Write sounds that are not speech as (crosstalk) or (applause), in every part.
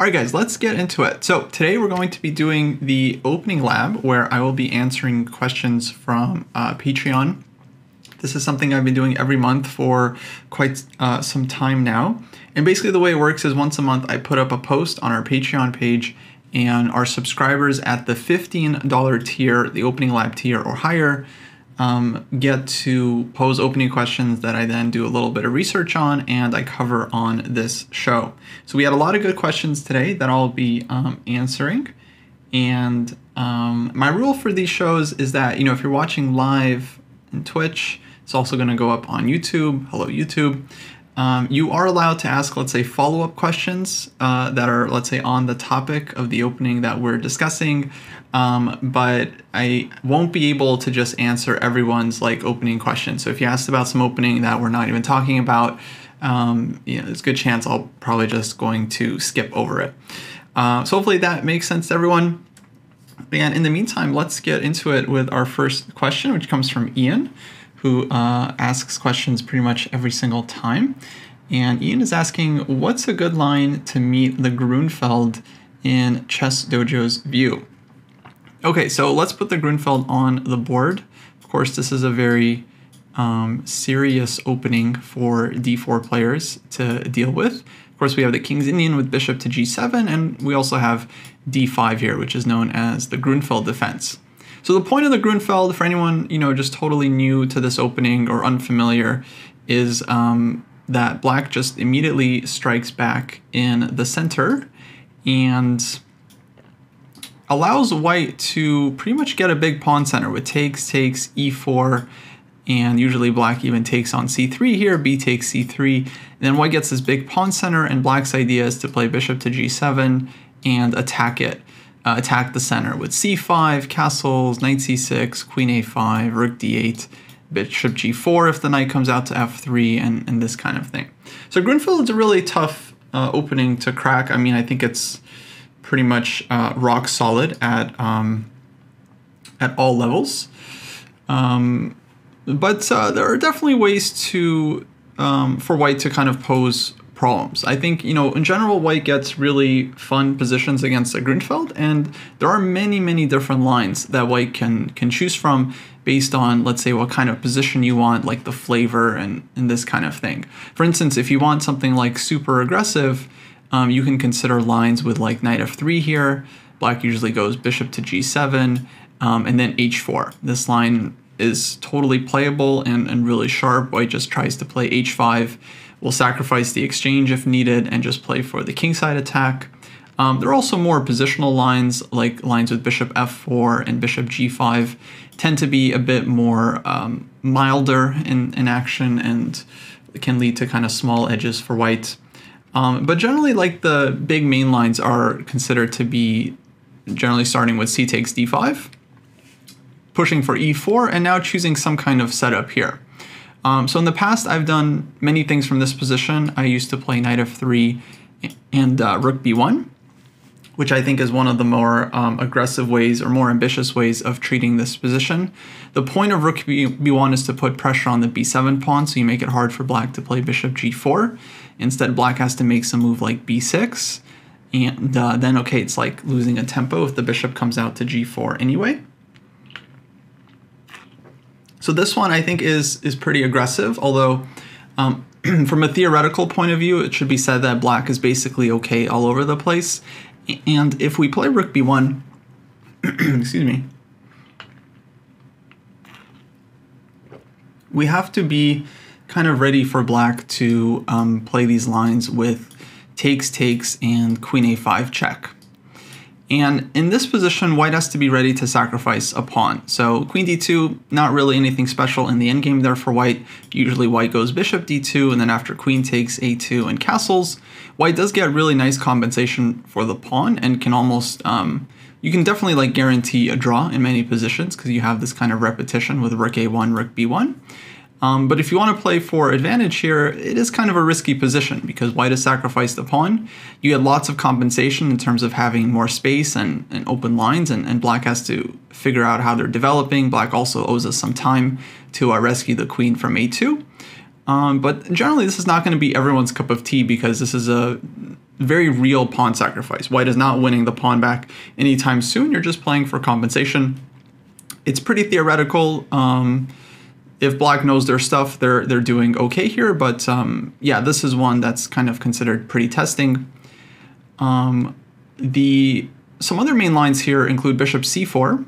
All right, guys, let's get into it. So today we're going to be doing the opening lab where I will be answering questions from uh, Patreon. This is something I've been doing every month for quite uh, some time now. And basically, the way it works is once a month I put up a post on our Patreon page, and our subscribers at the $15 tier, the opening lab tier or higher, um, get to pose opening questions that I then do a little bit of research on and I cover on this show. So we had a lot of good questions today that I'll be um, answering. And um, my rule for these shows is that, you know, if you're watching live in Twitch, it's also going to go up on YouTube. Hello, YouTube. Um, you are allowed to ask, let's say, follow up questions uh, that are, let's say, on the topic of the opening that we're discussing. Um, but I won't be able to just answer everyone's like opening question. So if you asked about some opening that we're not even talking about, um, you know, there's a good chance I'll probably just going to skip over it. Uh, so hopefully that makes sense to everyone. And in the meantime, let's get into it with our first question, which comes from Ian, who uh, asks questions pretty much every single time. And Ian is asking, what's a good line to meet the Grunfeld in Chess Dojo's view? Okay, so let's put the Grunfeld on the board. Of course, this is a very um, serious opening for d4 players to deal with. Of course, we have the King's Indian with bishop to g7, and we also have d5 here, which is known as the Grunfeld defense. So the point of the Grunfeld, for anyone you know just totally new to this opening or unfamiliar, is um, that black just immediately strikes back in the center, and allows white to pretty much get a big pawn center with takes, takes, e4, and usually black even takes on c3 here, b takes c3. And then white gets this big pawn center, and black's idea is to play bishop to g7 and attack it. Uh, attack the center with c5, castles, knight c6, queen a5, rook d8, bishop g4 if the knight comes out to f3, and, and this kind of thing. So Grunfeld is a really tough uh, opening to crack. I mean, I think it's pretty much uh, rock solid at um, at all levels. Um, but uh, there are definitely ways to um, for white to kind of pose problems. I think you know in general white gets really fun positions against a Grunfeld, and there are many many different lines that white can can choose from based on let's say what kind of position you want, like the flavor and and this kind of thing. For instance, if you want something like super aggressive um, you can consider lines with like knight f3 here. Black usually goes bishop to g7 um, and then h4. This line is totally playable and, and really sharp. White just tries to play h5, will sacrifice the exchange if needed and just play for the kingside attack. Um, there are also more positional lines, like lines with bishop f4 and bishop g5, tend to be a bit more um, milder in, in action and can lead to kind of small edges for white. Um, but generally, like the big main lines are considered to be generally starting with c takes d5, pushing for e4, and now choosing some kind of setup here. Um, so in the past, I've done many things from this position. I used to play knight f3 and uh, rook b1, which I think is one of the more um, aggressive ways or more ambitious ways of treating this position. The point of rook b- b1 is to put pressure on the b7 pawn, so you make it hard for black to play bishop g4. Instead, black has to make some move like b6, and uh, then, okay, it's like losing a tempo if the bishop comes out to g4 anyway. So this one I think is is pretty aggressive, although um, (clears throat) from a theoretical point of view, it should be said that black is basically okay all over the place. And if we play rook b1, (clears throat) excuse me, we have to be kind of ready for black to um, play these lines with takes, takes, and queen a5 check. And in this position, white has to be ready to sacrifice a pawn. So queen d2, not really anything special in the endgame there for white. Usually white goes bishop d2, and then after queen takes a2 and castles, white does get really nice compensation for the pawn and can almost, um, you can definitely like guarantee a draw in many positions because you have this kind of repetition with rook a1, rook b1. Um, but if you want to play for advantage here, it is kind of a risky position because white has sacrificed the pawn. You get lots of compensation in terms of having more space and, and open lines, and, and black has to figure out how they're developing. Black also owes us some time to uh, rescue the queen from a2. Um, but generally, this is not going to be everyone's cup of tea because this is a very real pawn sacrifice. White is not winning the pawn back anytime soon. You're just playing for compensation. It's pretty theoretical. Um, if black knows their stuff, they're they're doing okay here. But um, yeah, this is one that's kind of considered pretty testing. Um, the some other main lines here include bishop c4,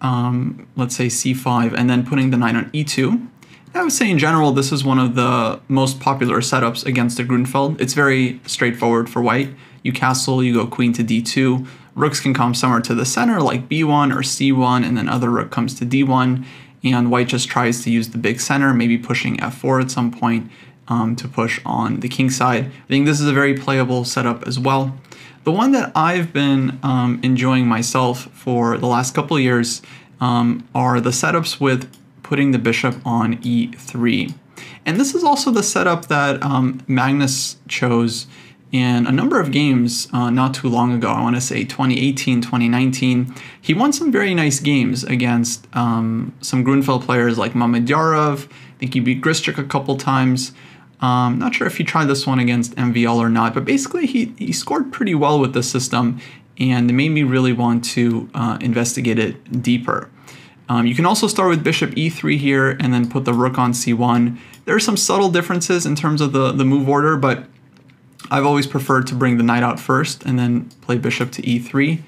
um, let's say c5, and then putting the knight on e2. I would say in general, this is one of the most popular setups against the Grunfeld. It's very straightforward for white. You castle, you go queen to d2. Rooks can come somewhere to the center, like b1 or c1, and then other rook comes to d1. And white just tries to use the big center, maybe pushing f4 at some point um, to push on the king side. I think this is a very playable setup as well. The one that I've been um, enjoying myself for the last couple years um, are the setups with putting the bishop on e3. And this is also the setup that um, Magnus chose in a number of games uh, not too long ago. I want to say 2018, 2019. He won some very nice games against um, some Grunfeld players like Mamedyarov. I think he beat Grischuk a couple times. Um, not sure if he tried this one against MVL or not, but basically he, he scored pretty well with the system and it made me really want to uh, investigate it deeper. Um, you can also start with bishop e3 here and then put the rook on c1. There are some subtle differences in terms of the, the move order, but I've always preferred to bring the knight out first and then play bishop to e3.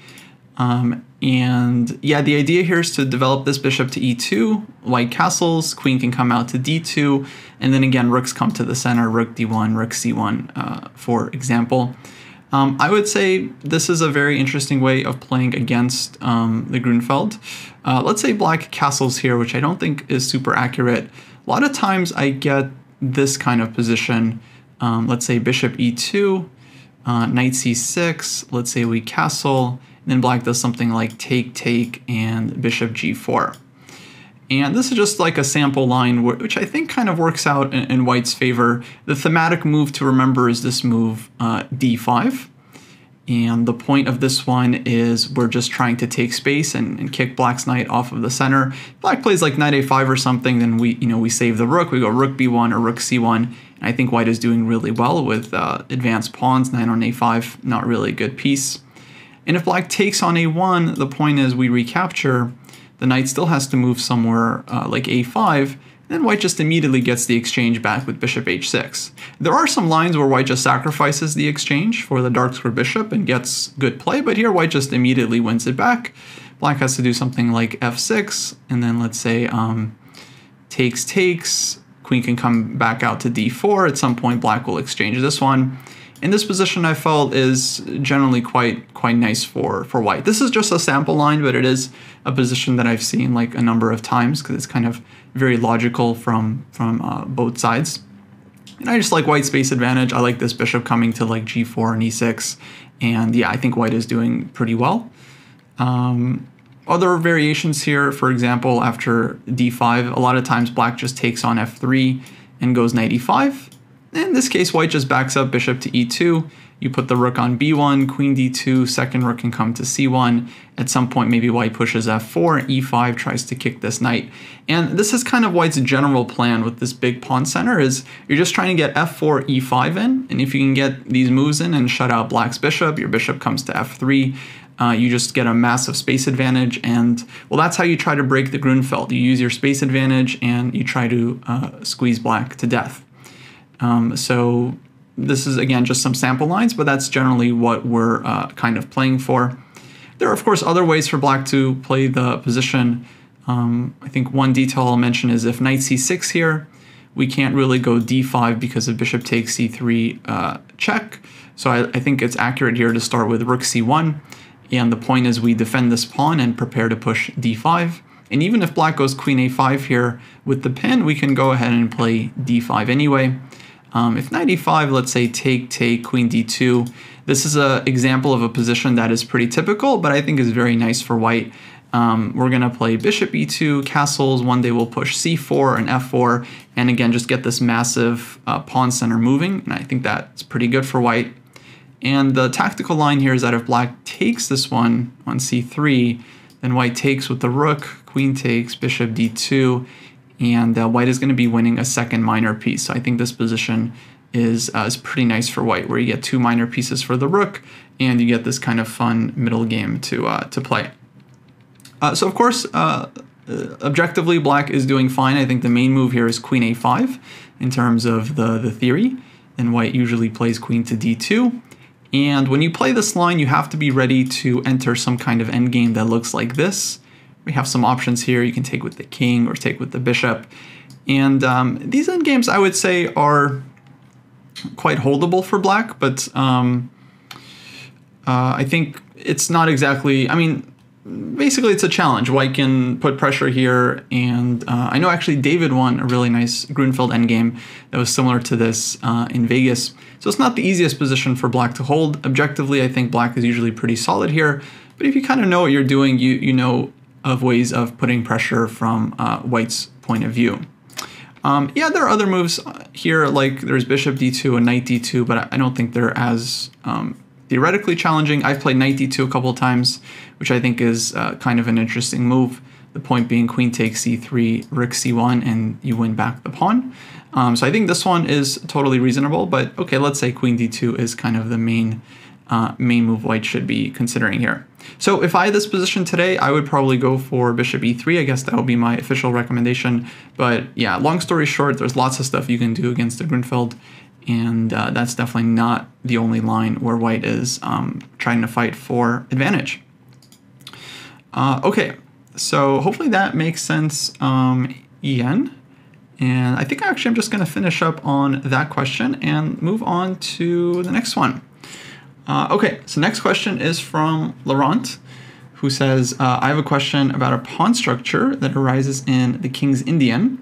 Um, and yeah, the idea here is to develop this bishop to e2, white castles, queen can come out to d2, and then again, rooks come to the center, rook d1, rook c1, uh, for example. Um, I would say this is a very interesting way of playing against um, the Grunfeld. Uh, let's say black castles here, which I don't think is super accurate. A lot of times I get this kind of position. Um, let's say bishop e2, uh, knight c6, let's say we castle, and then black does something like take, take, and bishop g4. And this is just like a sample line, which I think kind of works out in, in White's favor. The thematic move to remember is this move uh, d5. And the point of this one is we're just trying to take space and, and, kick Black's knight off of the center. Black plays like knight a5 or something, then we you know we save the rook. We go rook b1 or rook c1. I think White is doing really well with uh, advanced pawns. Knight on a5, not really a good piece. And if Black takes on a1, the point is we recapture the knight still has to move somewhere uh, like a5, then white just immediately gets the exchange back with bishop h6. There are some lines where white just sacrifices the exchange for the dark square bishop and gets good play, but here white just immediately wins it back. Black has to do something like f6, and then let's say um, takes takes, queen can come back out to d4. At some point black will exchange this one. In this position, I felt is generally quite quite nice for for white. This is just a sample line, but it is a position that I've seen like a number of times because it's kind of very logical from from uh, both sides. And I just like white space advantage. I like this bishop coming to like g4 and e6, and yeah, I think white is doing pretty well. Um, other variations here, for example, after d5, a lot of times black just takes on f3 and goes knight e5 in this case, white just backs up bishop to e2. You put the rook on b1, queen d2, second rook can come to c1. At some point, maybe white pushes f4, e5 tries to kick this knight. And this is kind of white's general plan with this big pawn center is you're just trying to get f4, e5 in. And if you can get these moves in and shut out black's bishop, your bishop comes to f3. Uh, you just get a massive space advantage and well that's how you try to break the Grunfeld. You use your space advantage and you try to uh, squeeze black to death. Um, so this is again just some sample lines, but that's generally what we're uh, kind of playing for. There are of course other ways for black to play the position. Um, I think one detail I'll mention is if knight c6 here, we can't really go d5 because of bishop takes c3 uh, check. So I, I think it's accurate here to start with rook c1. And the point is we defend this pawn and prepare to push d5. And even if black goes queen a5 here with the pin, we can go ahead and play d5 anyway. Um, if knight e5, let's say take, take, queen d2, this is an example of a position that is pretty typical, but I think is very nice for white. Um, we're going to play bishop e2, castles, one day we'll push c4 and f4, and again, just get this massive uh, pawn center moving, and I think that's pretty good for white. And the tactical line here is that if black takes this one on c3, then white takes with the rook, queen takes, bishop d2, and uh, white is going to be winning a second minor piece. So I think this position is, uh, is pretty nice for white, where you get two minor pieces for the rook, and you get this kind of fun middle game to, uh, to play. Uh, so of course, uh, objectively, black is doing fine. I think the main move here is queen a5 in terms of the, the theory, and white usually plays queen to d2. And when you play this line, you have to be ready to enter some kind of endgame that looks like this. We have some options here. You can take with the king or take with the bishop. And um, these endgames, I would say, are quite holdable for black, but um, uh, I think it's not exactly, I mean, basically it's a challenge. White can put pressure here, and uh, I know actually David won a really nice Grunfeld endgame that was similar to this uh, in Vegas. So it's not the easiest position for black to hold. Objectively, I think black is usually pretty solid here, but if you kind of know what you're doing, you, you know of ways of putting pressure from uh, white's point of view. Um, yeah, there are other moves here, like there's bishop d2 and knight d2, but I don't think they're as um, theoretically challenging. I've played knight d2 a couple of times, which I think is uh, kind of an interesting move. The point being queen takes c3, rook c1, and you win back the pawn. Um, so I think this one is totally reasonable, but okay, let's say queen d2 is kind of the main uh, main move white should be considering here. So if I had this position today, I would probably go for bishop e3. I guess that would be my official recommendation. But yeah, long story short, there's lots of stuff you can do against the Grunfeld, and uh, that's definitely not the only line where white is um, trying to fight for advantage. Uh, okay, so hopefully that makes sense, um, Ian. And I think actually I'm just going to finish up on that question and move on to the next one. Uh, okay, so next question is from Laurent, who says, uh, I have a question about a pawn structure that arises in the King's Indian.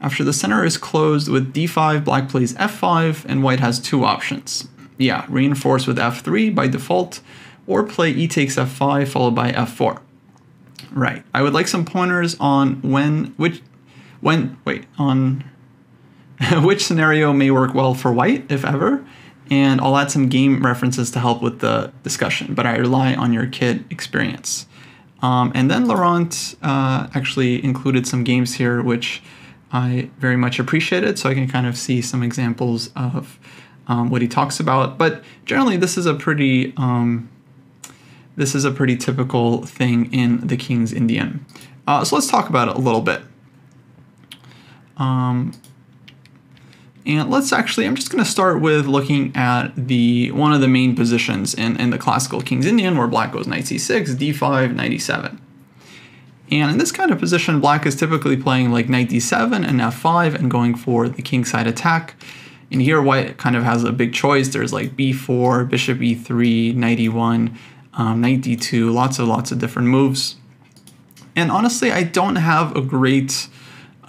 After the center is closed with d5, black plays f5, and white has two options. Yeah, reinforce with f3 by default, or play e takes f5 followed by f4. Right. I would like some pointers on when, which, when, wait, on (laughs) which scenario may work well for white, if ever, and I'll add some game references to help with the discussion, but I rely on your KID experience. Um, and then Laurent uh, actually included some games here, which I very much appreciated, so I can kind of see some examples of um, what he talks about. But generally, this is a pretty um, this is a pretty typical thing in the King's Indian. Uh, so let's talk about it a little bit. Um, and let's actually, I'm just going to start with looking at the one of the main positions in, in the classical King's Indian where black goes knight c6, d5, knight e7. And in this kind of position, black is typically playing like knight d7 and f5 and going for the kingside attack. And here white kind of has a big choice. There's like b4, bishop e3, knight e1, um, knight d2, lots of lots of different moves. And honestly, I don't have a great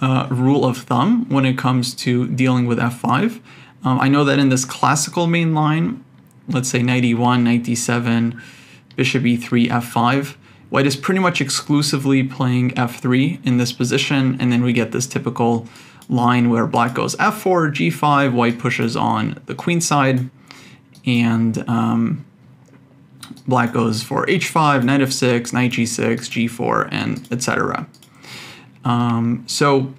uh, rule of thumb when it comes to dealing with f5. Um, I know that in this classical main line, let's say knight e1, knight d7, bishop e3, f5, white is pretty much exclusively playing f3 in this position, and then we get this typical line where black goes f4, g5, white pushes on the queen side, and um, black goes for h5, knight f6, knight g6, g4, and etc. Um, so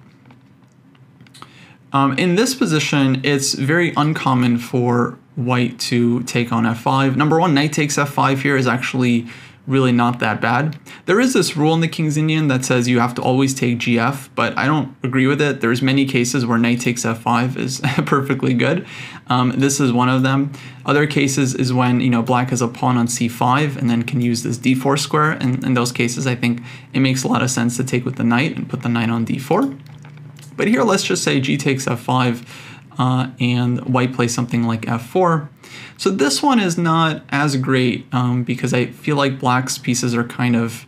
um, in this position, it's very uncommon for white to take on f5. Number one, knight takes f5 here is actually really not that bad. There is this rule in the King's Indian that says you have to always take gf, but I don't agree with it. There's many cases where knight takes f5 is (laughs) perfectly good. Um, this is one of them. Other cases is when you know black has a pawn on c5 and then can use this d4 square. And in those cases, I think it makes a lot of sense to take with the knight and put the knight on d4. But here, let's just say g takes f5 uh, and white plays something like f4. So this one is not as great um, because I feel like black's pieces are kind of,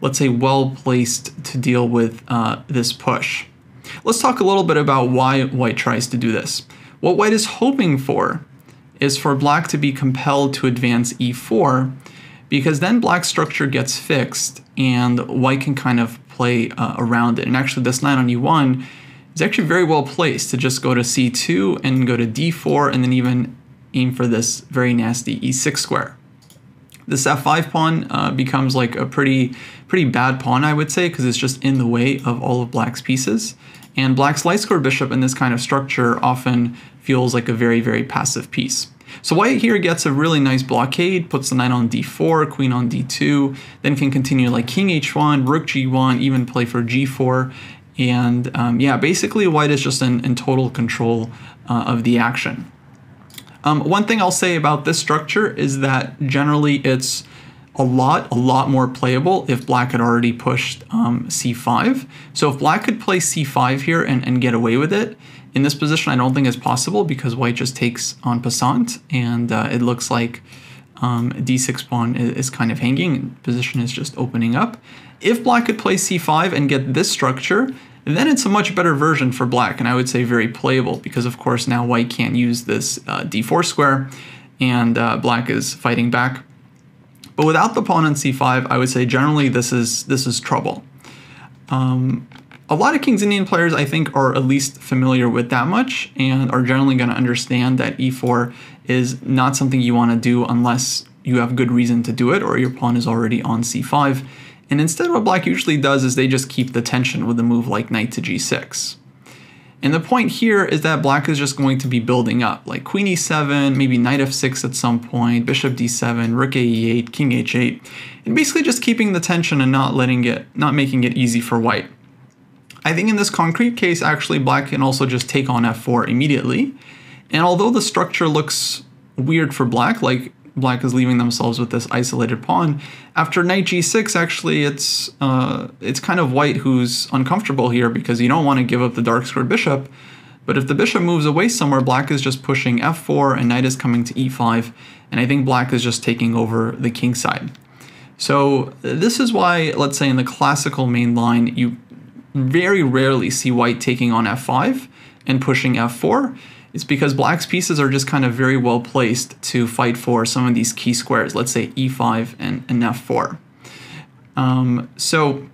let's say, well placed to deal with uh, this push. Let's talk a little bit about why white tries to do this. What white is hoping for is for black to be compelled to advance e4 because then black structure gets fixed and white can kind of play uh, around it. And actually this knight on e1 is actually very well placed to just go to c2 and go to d4 and then even aim for this very nasty e6 square. This f5 pawn uh, becomes like a pretty pretty bad pawn, I would say, because it's just in the way of all of black's pieces. And black's light square bishop in this kind of structure often feels like a very, very passive piece. So white here gets a really nice blockade, puts the knight on d4, queen on d2, then can continue like king h1, rook g1, even play for g4. And um, yeah, basically white is just in, in total control uh, of the action. Um, one thing I'll say about this structure is that generally it's a lot, a lot more playable if black had already pushed um, c5. So if black could play c5 here and, and get away with it, in this position I don't think it's possible because white just takes on passant and uh, it looks like um, d6 pawn is, is kind of hanging, position is just opening up. If black could play c5 and get this structure, then it's a much better version for black, and I would say very playable because of course now white can't use this uh, d4 square, and uh, black is fighting back. But without the pawn on c5, I would say generally this is this is trouble. Um, a lot of King's Indian players, I think, are at least familiar with that much and are generally going to understand that e4 is not something you want to do unless you have good reason to do it or your pawn is already on c5. And instead what black usually does is they just keep the tension with a move like knight to g6. And the point here is that black is just going to be building up, like queen e7, maybe knight f6 at some point, bishop d7, rook a8, king h8, and basically just keeping the tension and not letting it, not making it easy for white. I think in this concrete case, actually, black can also just take on f4 immediately. And although the structure looks weird for black, like black is leaving themselves with this isolated pawn. After knight g6, actually, it's uh, it's kind of white who's uncomfortable here because you don't want to give up the dark squared bishop. But if the bishop moves away somewhere, black is just pushing f4 and knight is coming to e5. And I think black is just taking over the king side. So this is why, let's say in the classical main line, you very rarely see white taking on f5 and pushing f4 it's because black's pieces are just kind of very well placed to fight for some of these key squares, let's say e5 and, and f4. Um, so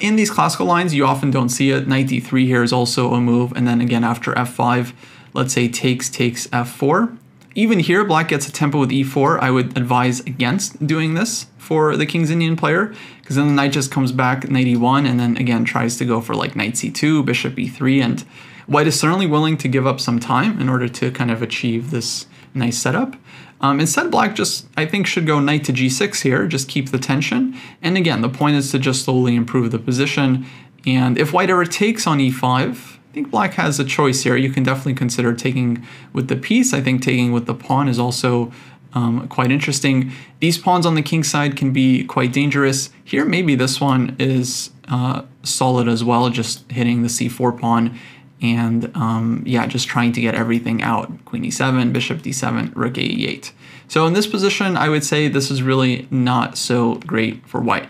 in these classical lines, you often don't see it. Knight d3 here is also a move, and then again after f5, let's say takes, takes f4. Even here, black gets a tempo with e4. I would advise against doing this for the King's Indian player, because then the knight just comes back, knight e1, and then again tries to go for like knight c2, bishop e3, and White is certainly willing to give up some time in order to kind of achieve this nice setup. Um, instead, black just, I think, should go knight to g6 here, just keep the tension. And again, the point is to just slowly improve the position. And if white ever takes on e5, I think black has a choice here. You can definitely consider taking with the piece. I think taking with the pawn is also um, quite interesting. These pawns on the king side can be quite dangerous. Here, maybe this one is uh, solid as well, just hitting the c4 pawn and um, yeah, just trying to get everything out. Queen e7, bishop d7, rook a8. So in this position, I would say this is really not so great for white.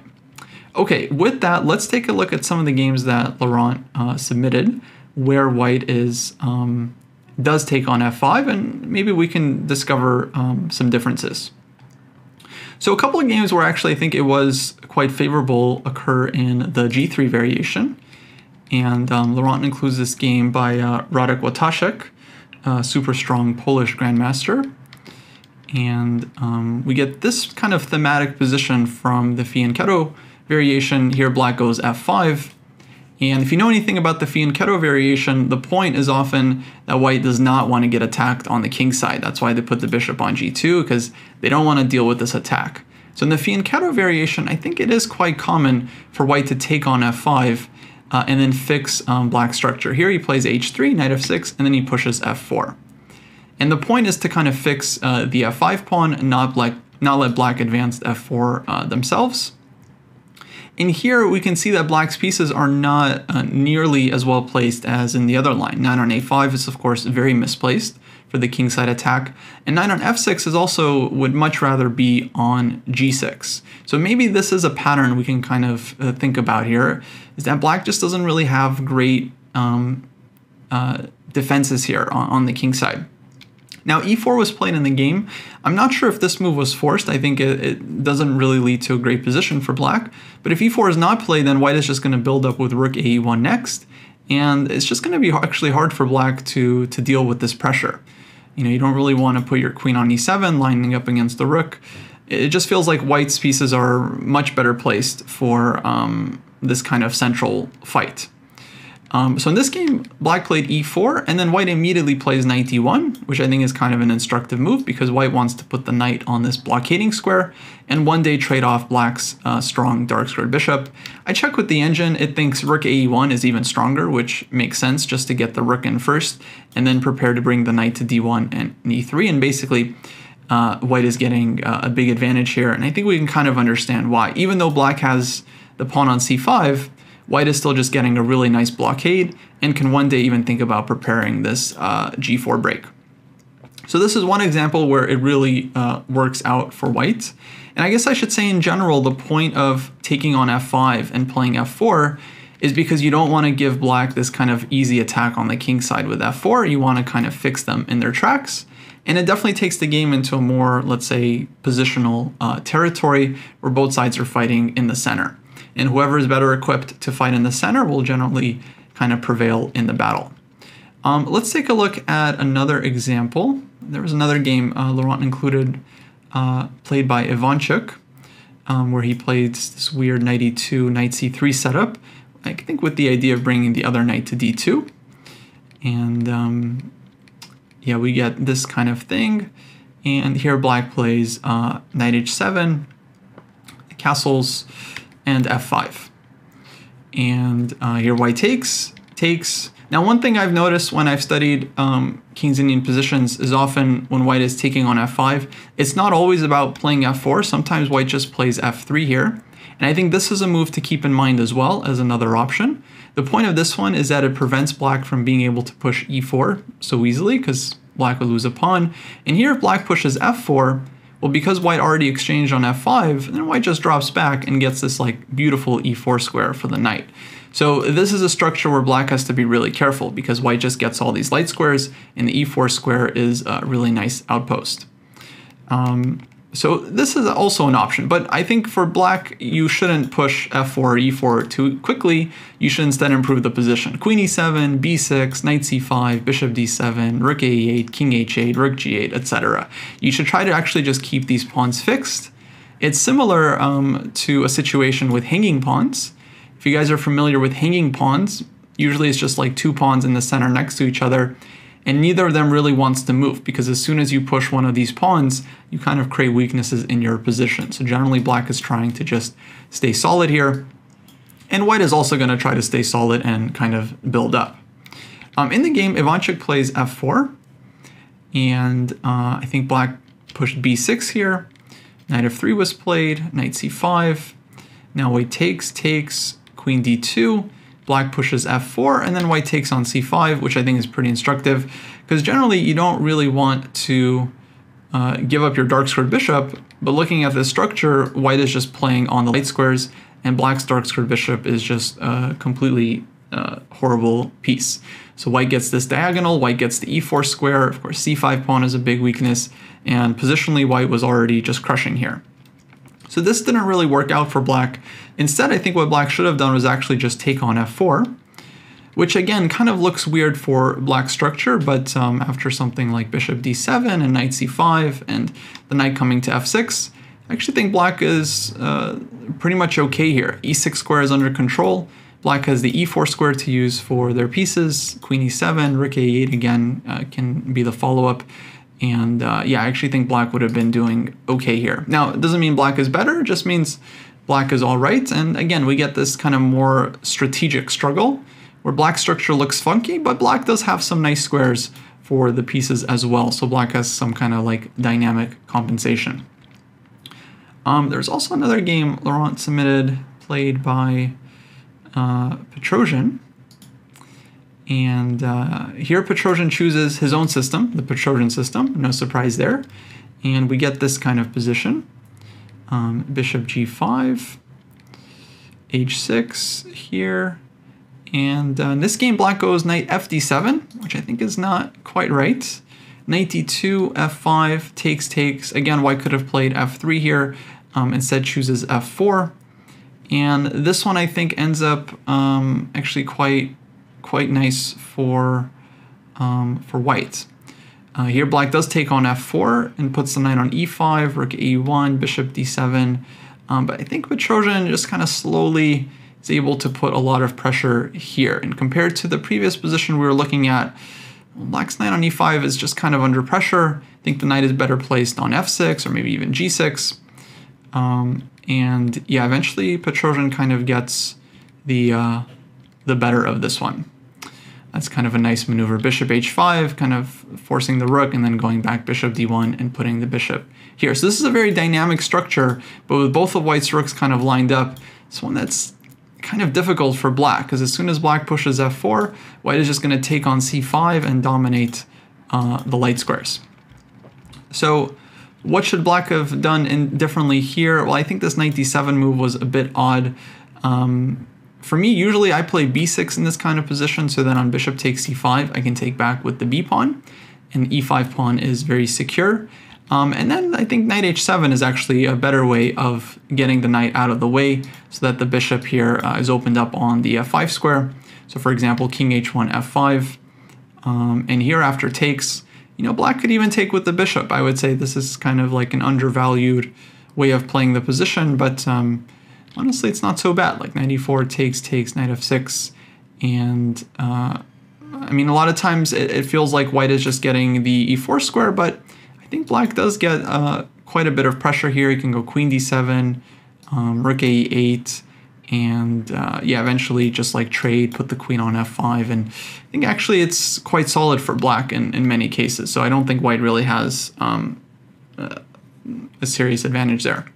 Okay, with that, let's take a look at some of the games that Laurent uh, submitted where white is um, does take on f5, and maybe we can discover um, some differences. So a couple of games where actually I think it was quite favorable occur in the g3 variation. And um, Laurent includes this game by uh, Radek Wojtaszek, a super strong Polish grandmaster. And um, we get this kind of thematic position from the fianchetto variation. Here, black goes f5. And if you know anything about the fianchetto variation, the point is often that white does not want to get attacked on the king side. That's why they put the bishop on g2, because they don't want to deal with this attack. So in the fianchetto variation, I think it is quite common for white to take on f5 uh, and then fix um, black structure. Here he plays h3, knight f6, and then he pushes f4. And the point is to kind of fix uh, the f5 pawn not, black, not let black advance f4 uh, themselves. In here we can see that black's pieces are not uh, nearly as well placed as in the other line. Knight on a5 is of course very misplaced for the kingside attack. And knight on f6 is also would much rather be on g6. So maybe this is a pattern we can kind of uh, think about here, is that black just doesn't really have great um, uh, defenses here on, on the kingside. Now e4 was played in the game. I'm not sure if this move was forced. I think it, it, doesn't really lead to a great position for black. But if e4 is not played, then white is just going to build up with rook a1 next. And it's just going to be actually hard for black to, to deal with this pressure. You know, you don't really want to put your queen on e7 lining up against the rook. It just feels like white's pieces are much better placed for um, this kind of central fight. Um, so in this game, black played e4, and then white immediately plays knight d1, which I think is kind of an instructive move because white wants to put the knight on this blockading square and one day trade off black's uh, strong dark squared bishop. I check with the engine, it thinks rook ae1 is even stronger, which makes sense just to get the rook in first, and then prepare to bring the knight to d1 and e3, and basically uh, white is getting uh, a big advantage here, and I think we can kind of understand why. Even though black has the pawn on c5, White is still just getting a really nice blockade and can one day even think about preparing this uh, g4 break. So this is one example where it really uh, works out for white. And I guess I should say in general, the point of taking on f5 and playing f4 is because you don't want to give black this kind of easy attack on the king side with f4. You want to kind of fix them in their tracks. And it definitely takes the game into a more, let's say, positional uh, territory where both sides are fighting in the center and whoever is better equipped to fight in the center will generally kind of prevail in the battle. Um, let's take a look at another example. There was another game uh, Laurent included uh, played by Ivanchuk, um, where he played this weird knight e2, knight c3 setup, I think with the idea of bringing the other knight to d2. And um, yeah, we get this kind of thing. And here black plays uh, knight h7, castles, and f5. And uh, here white takes, takes. Now one thing I've noticed when I've studied um, King's Indian positions is often when white is taking on f5, it's not always about playing f4. Sometimes white just plays f3 here. And I think this is a move to keep in mind as well as another option. The point of this one is that it prevents black from being able to push e4 so easily because black would lose a pawn. And here if black pushes f4, well, because white already exchanged on f5, then white just drops back and gets this like beautiful e4 square for the knight. So this is a structure where black has to be really careful because white just gets all these light squares and the e4 square is a really nice outpost. Um, so this is also an option, but I think for black, you shouldn't push f4 or e4 too quickly. You should instead improve the position. Queen e7, b6, knight c5, bishop d7, rook a8, king h8, rook g8, etc. You should try to actually just keep these pawns fixed. It's similar um, to a situation with hanging pawns. If you guys are familiar with hanging pawns, usually it's just like two pawns in the center next to each other and neither of them really wants to move because as soon as you push one of these pawns, you kind of create weaknesses in your position. So generally black is trying to just stay solid here, and white is also going to try to stay solid and kind of build up. Um, in the game, Ivanchuk plays f4, and uh, I think black pushed b6 here. Knight f3 was played, knight c5. Now white takes, takes, queen d2, black pushes f4, and then white takes on c5, which I think is pretty instructive, because generally you don't really want to uh, give up your dark squared bishop, but looking at this structure, white is just playing on the light squares, and black's dark squared bishop is just a completely uh, horrible piece. So white gets this diagonal, white gets the e4 square, of course c5 pawn is a big weakness, and positionally white was already just crushing here. So this didn't really work out for black. Instead, I think what black should have done was actually just take on f4, which again kind of looks weird for black structure, but um, after something like bishop d7 and knight c5 and the knight coming to f6, I actually think black is uh, pretty much okay here. e6 square is under control. Black has the e4 square to use for their pieces. Queen e7, rook a8 again uh, can be the follow-up. And uh, yeah, I actually think black would have been doing okay here. Now, it doesn't mean black is better, it just means black is all right. And again, we get this kind of more strategic struggle where black structure looks funky, but black does have some nice squares for the pieces as well. So black has some kind of like dynamic compensation. Um, there's also another game Laurent submitted played by uh, Petrosian and uh, here Petrosian chooses his own system, the Petrosian system, no surprise there. And we get this kind of position. Um, bishop g5, h6 here. And uh, in this game, black goes knight fd7, which I think is not quite right. Knight d2, f5, takes, takes. Again, white could have played f3 here. Um, instead chooses f4. And this one I think ends up um, actually quite quite nice for, um, for white. Uh, here black does take on f4 and puts the knight on e5, rook e1, bishop d7. Um, but I think Petrosian just kind of slowly is able to put a lot of pressure here. And compared to the previous position we were looking at, Black's knight on e5 is just kind of under pressure. I think the knight is better placed on f6 or maybe even g6. Um, and yeah, eventually Petrosian kind of gets the uh, the better of this one. That's kind of a nice maneuver. Bishop h5, kind of forcing the rook, and then going back bishop d1 and putting the bishop here. So this is a very dynamic structure, but with both of white's rooks kind of lined up, it's one that's kind of difficult for black, because as soon as black pushes f4, white is just going to take on c5 and dominate uh, the light squares. So what should black have done in differently here? Well, I think this knight d7 move was a bit odd. Um, for me, usually I play b6 in this kind of position, so then on bishop takes c5, I can take back with the b pawn, and e5 pawn is very secure. Um, and then I think knight h7 is actually a better way of getting the knight out of the way so that the bishop here uh, is opened up on the f5 square. So for example, king h1, f5, um, and here after takes, you know, black could even take with the bishop. I would say this is kind of like an undervalued way of playing the position, but um, honestly, it's not so bad. Like 94 takes, takes, knight f6, and uh, I mean, a lot of times it, it, feels like white is just getting the e4 square, but I think black does get uh, quite a bit of pressure here. He can go queen d7, um, rook a8, and uh, yeah, eventually just like trade, put the queen on f5, and I think actually it's quite solid for black in, in many cases. So I don't think white really has um, a serious advantage there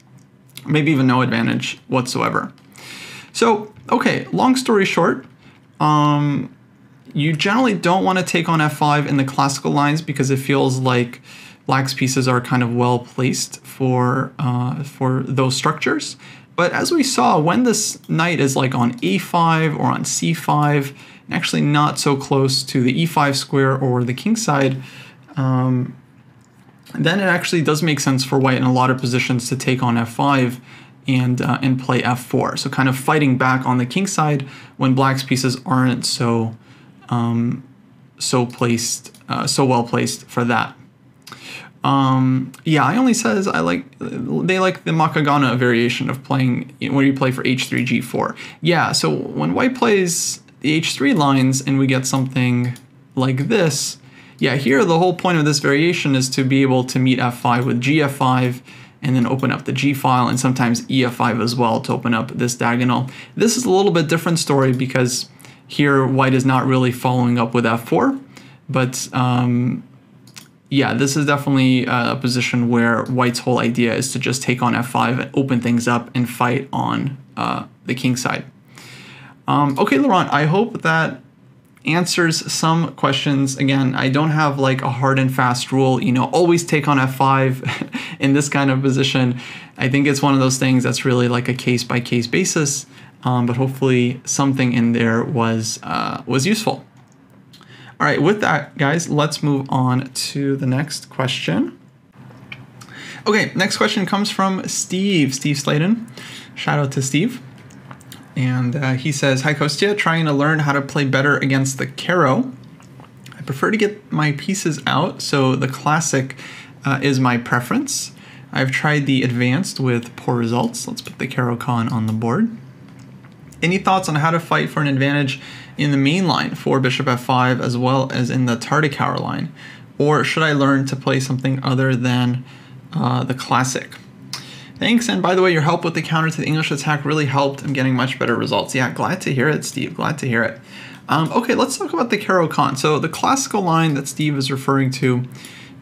maybe even no advantage whatsoever. So, okay, long story short, um, you generally don't want to take on f5 in the classical lines because it feels like black's pieces are kind of well placed for uh, for those structures. But as we saw, when this knight is like on a5 or on c5, actually not so close to the e5 square or the king side, um, then it actually does make sense for white in a lot of positions to take on f5 and uh, and play f4. So kind of fighting back on the king side when black's pieces aren't so um, so placed, uh, so well placed for that. Um, yeah, I only says I like they like the Makogonov variation of playing when you play for h3 g4. Yeah, so when white plays the h3 lines and we get something like this, yeah, here the whole point of this variation is to be able to meet f5 with gf5 and then open up the g file and sometimes ef5 as well to open up this diagonal. This is a little bit different story because here white is not really following up with f4, but um, yeah, this is definitely a position where white's whole idea is to just take on f5 and open things up and fight on uh, the king side. Um, okay, Laurent, I hope that answers some questions. Again, I don't have like a hard and fast rule, you know, always take on f5 (laughs) in this kind of position. I think it's one of those things that's really like a case by case basis, um, but hopefully something in there was uh, was useful. All right, with that, guys, let's move on to the next question. Okay, next question comes from Steve, Steve Sladen. Shout out to Steve. And uh, he says, Hi Kostya, trying to learn how to play better against the Caro. I prefer to get my pieces out, so the classic uh, is my preference. I've tried the advanced with poor results. Let's put the Caro-Kann on the board. Any thoughts on how to fight for an advantage in the main line for bishop f5 as well as in the Tartakower line? Or should I learn to play something other than uh, the classic? Thanks, and by the way, your help with the counter to the English attack really helped. I'm getting much better results. Yeah, glad to hear it, Steve. Glad to hear it. Um, okay, let's talk about the Caro-Kann. So the classical line that Steve is referring to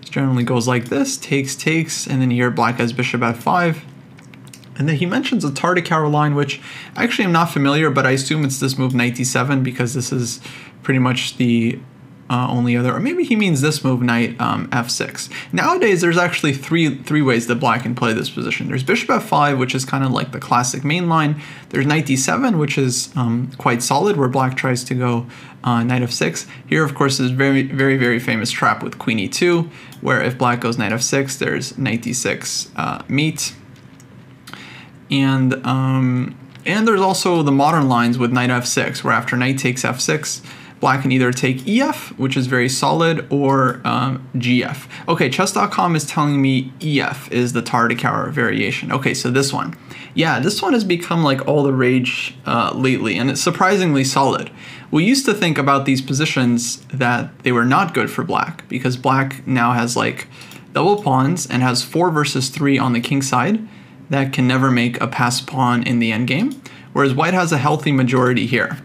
generally goes like this, takes, takes, and then here black has bishop f5. And then he mentions a Tartakower line, which actually I'm not familiar, but I assume it's this move knight d7 because this is pretty much the uh, only other, or maybe he means this move, knight um, f6. Nowadays, there's actually three three ways that black can play this position. There's bishop f5, which is kind of like the classic main line. There's knight d7, which is um, quite solid, where black tries to go uh, knight f6. Here, of course, is very, very, very famous trap with queen e2, where if black goes knight f6, there's knight d6 uh, meet. And um, and there's also the modern lines with knight f6, where after knight takes f6, black can either take EF, which is very solid, or um, GF. Okay, chess.com is telling me EF is the Tartakower variation. Okay, so this one. Yeah, this one has become like all the rage uh, lately, and it's surprisingly solid. We used to think about these positions that they were not good for black, because black now has like double pawns and has four versus three on the king side that can never make a pass pawn in the endgame, whereas white has a healthy majority here.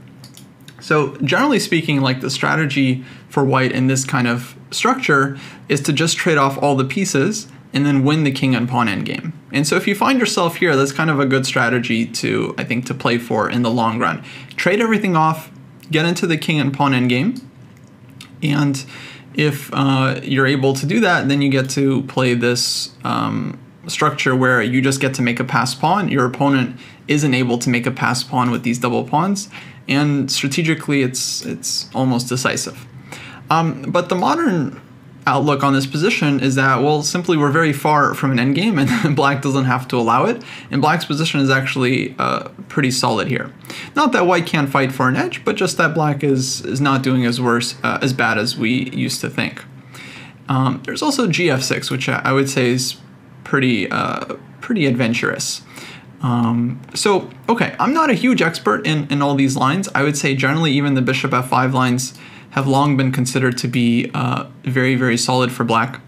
So generally speaking, like the strategy for white in this kind of structure is to just trade off all the pieces and then win the king and pawn endgame. And so if you find yourself here, that's kind of a good strategy to, I think, to play for in the long run. Trade everything off, get into the king and pawn endgame, and if uh, you're able to do that, then you get to play this um, structure where you just get to make a pass pawn. Your opponent isn't able to make a pass pawn with these double pawns, and strategically it's it's almost decisive. Um, but the modern outlook on this position is that well simply we're very far from an endgame and (laughs) black doesn't have to allow it and black's position is actually uh, pretty solid here not that white can't fight for an edge but just that black is is not doing as worse uh, as bad as we used to think um, there's also gf6 which I would say is pretty uh, pretty adventurous um, so, okay, I'm not a huge expert in, in all these lines. I would say generally even the bishop f5 lines have long been considered to be uh, very, very solid for black.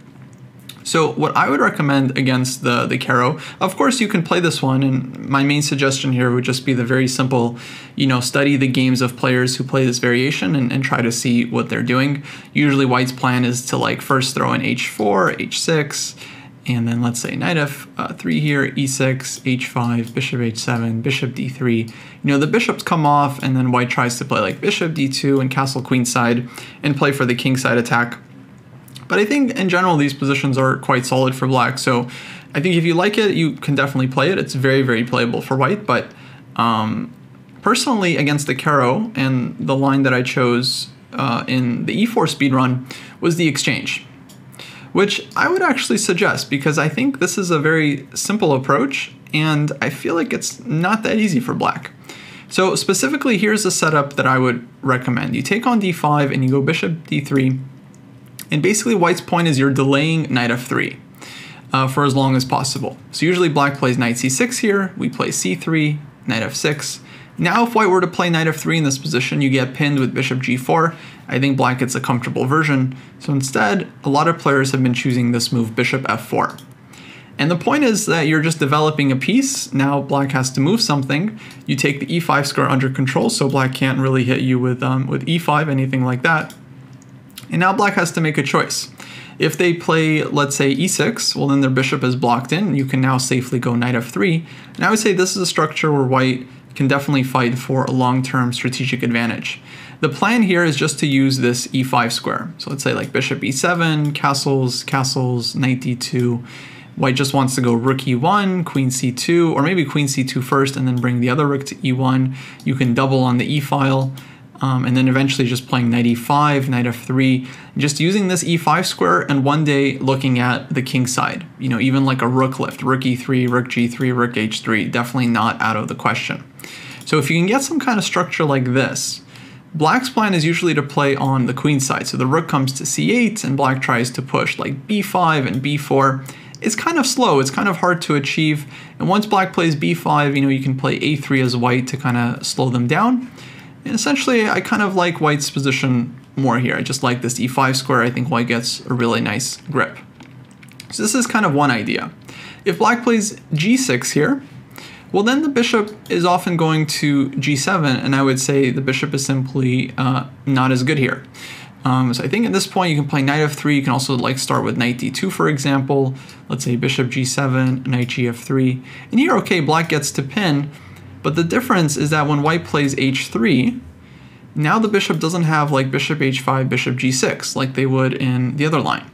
So what I would recommend against the, the Caro, of course you can play this one, and my main suggestion here would just be the very simple, you know, study the games of players who play this variation and, and try to see what they're doing. Usually white's plan is to like first throw in h4, h6, and then let's say knight f3 uh, here, e6, h5, bishop h7, bishop d3. You know, the bishops come off, and then white tries to play like bishop d2 and castle queenside and play for the kingside attack. But I think in general, these positions are quite solid for black. So I think if you like it, you can definitely play it. It's very, very playable for white. But um, personally, against the Caro and the line that I chose uh, in the e4 speed run was the exchange which I would actually suggest because I think this is a very simple approach and I feel like it's not that easy for black. So specifically, here's a setup that I would recommend. You take on d5 and you go bishop d3, and basically white's point is you're delaying knight f3 uh, for as long as possible. So usually black plays knight c6 here, we play c3, knight f6, now if white were to play knight f3 in this position, you get pinned with bishop g4. I think black gets a comfortable version. So instead, a lot of players have been choosing this move bishop f4. And the point is that you're just developing a piece. Now black has to move something. You take the e5 square under control, so black can't really hit you with, um, with e5, anything like that. And now black has to make a choice. If they play, let's say, e6, well then their bishop is blocked in. You can now safely go knight f3. And I would say this is a structure where white can definitely fight for a long-term strategic advantage. The plan here is just to use this e5 square. So let's say like bishop e7, castles, castles, knight d2. White just wants to go rook e1, queen c2, or maybe queen c2 first and then bring the other rook to e1. You can double on the e file. Um, and then eventually just playing knight e5, knight f3, just using this e5 square and one day looking at the king side. You know, even like a rook lift, rook e3, rook g3, rook h3, definitely not out of the question. So if you can get some kind of structure like this, black's plan is usually to play on the queen side. So the rook comes to c8 and black tries to push like b5 and b4. It's kind of slow, it's kind of hard to achieve. And once black plays b5, you know, you can play a3 as white to kind of slow them down. And essentially, I kind of like white's position more here. I just like this e5 square. I think white gets a really nice grip. So this is kind of one idea. If black plays g6 here, well then the bishop is often going to g7, and I would say the bishop is simply uh, not as good here. Um, so I think at this point you can play knight f3. You can also like start with knight d2, for example. Let's say bishop g7, knight gf3. And here, okay, black gets to pin, but the difference is that when white plays h3, now the bishop doesn't have like bishop h5, bishop g6 like they would in the other line.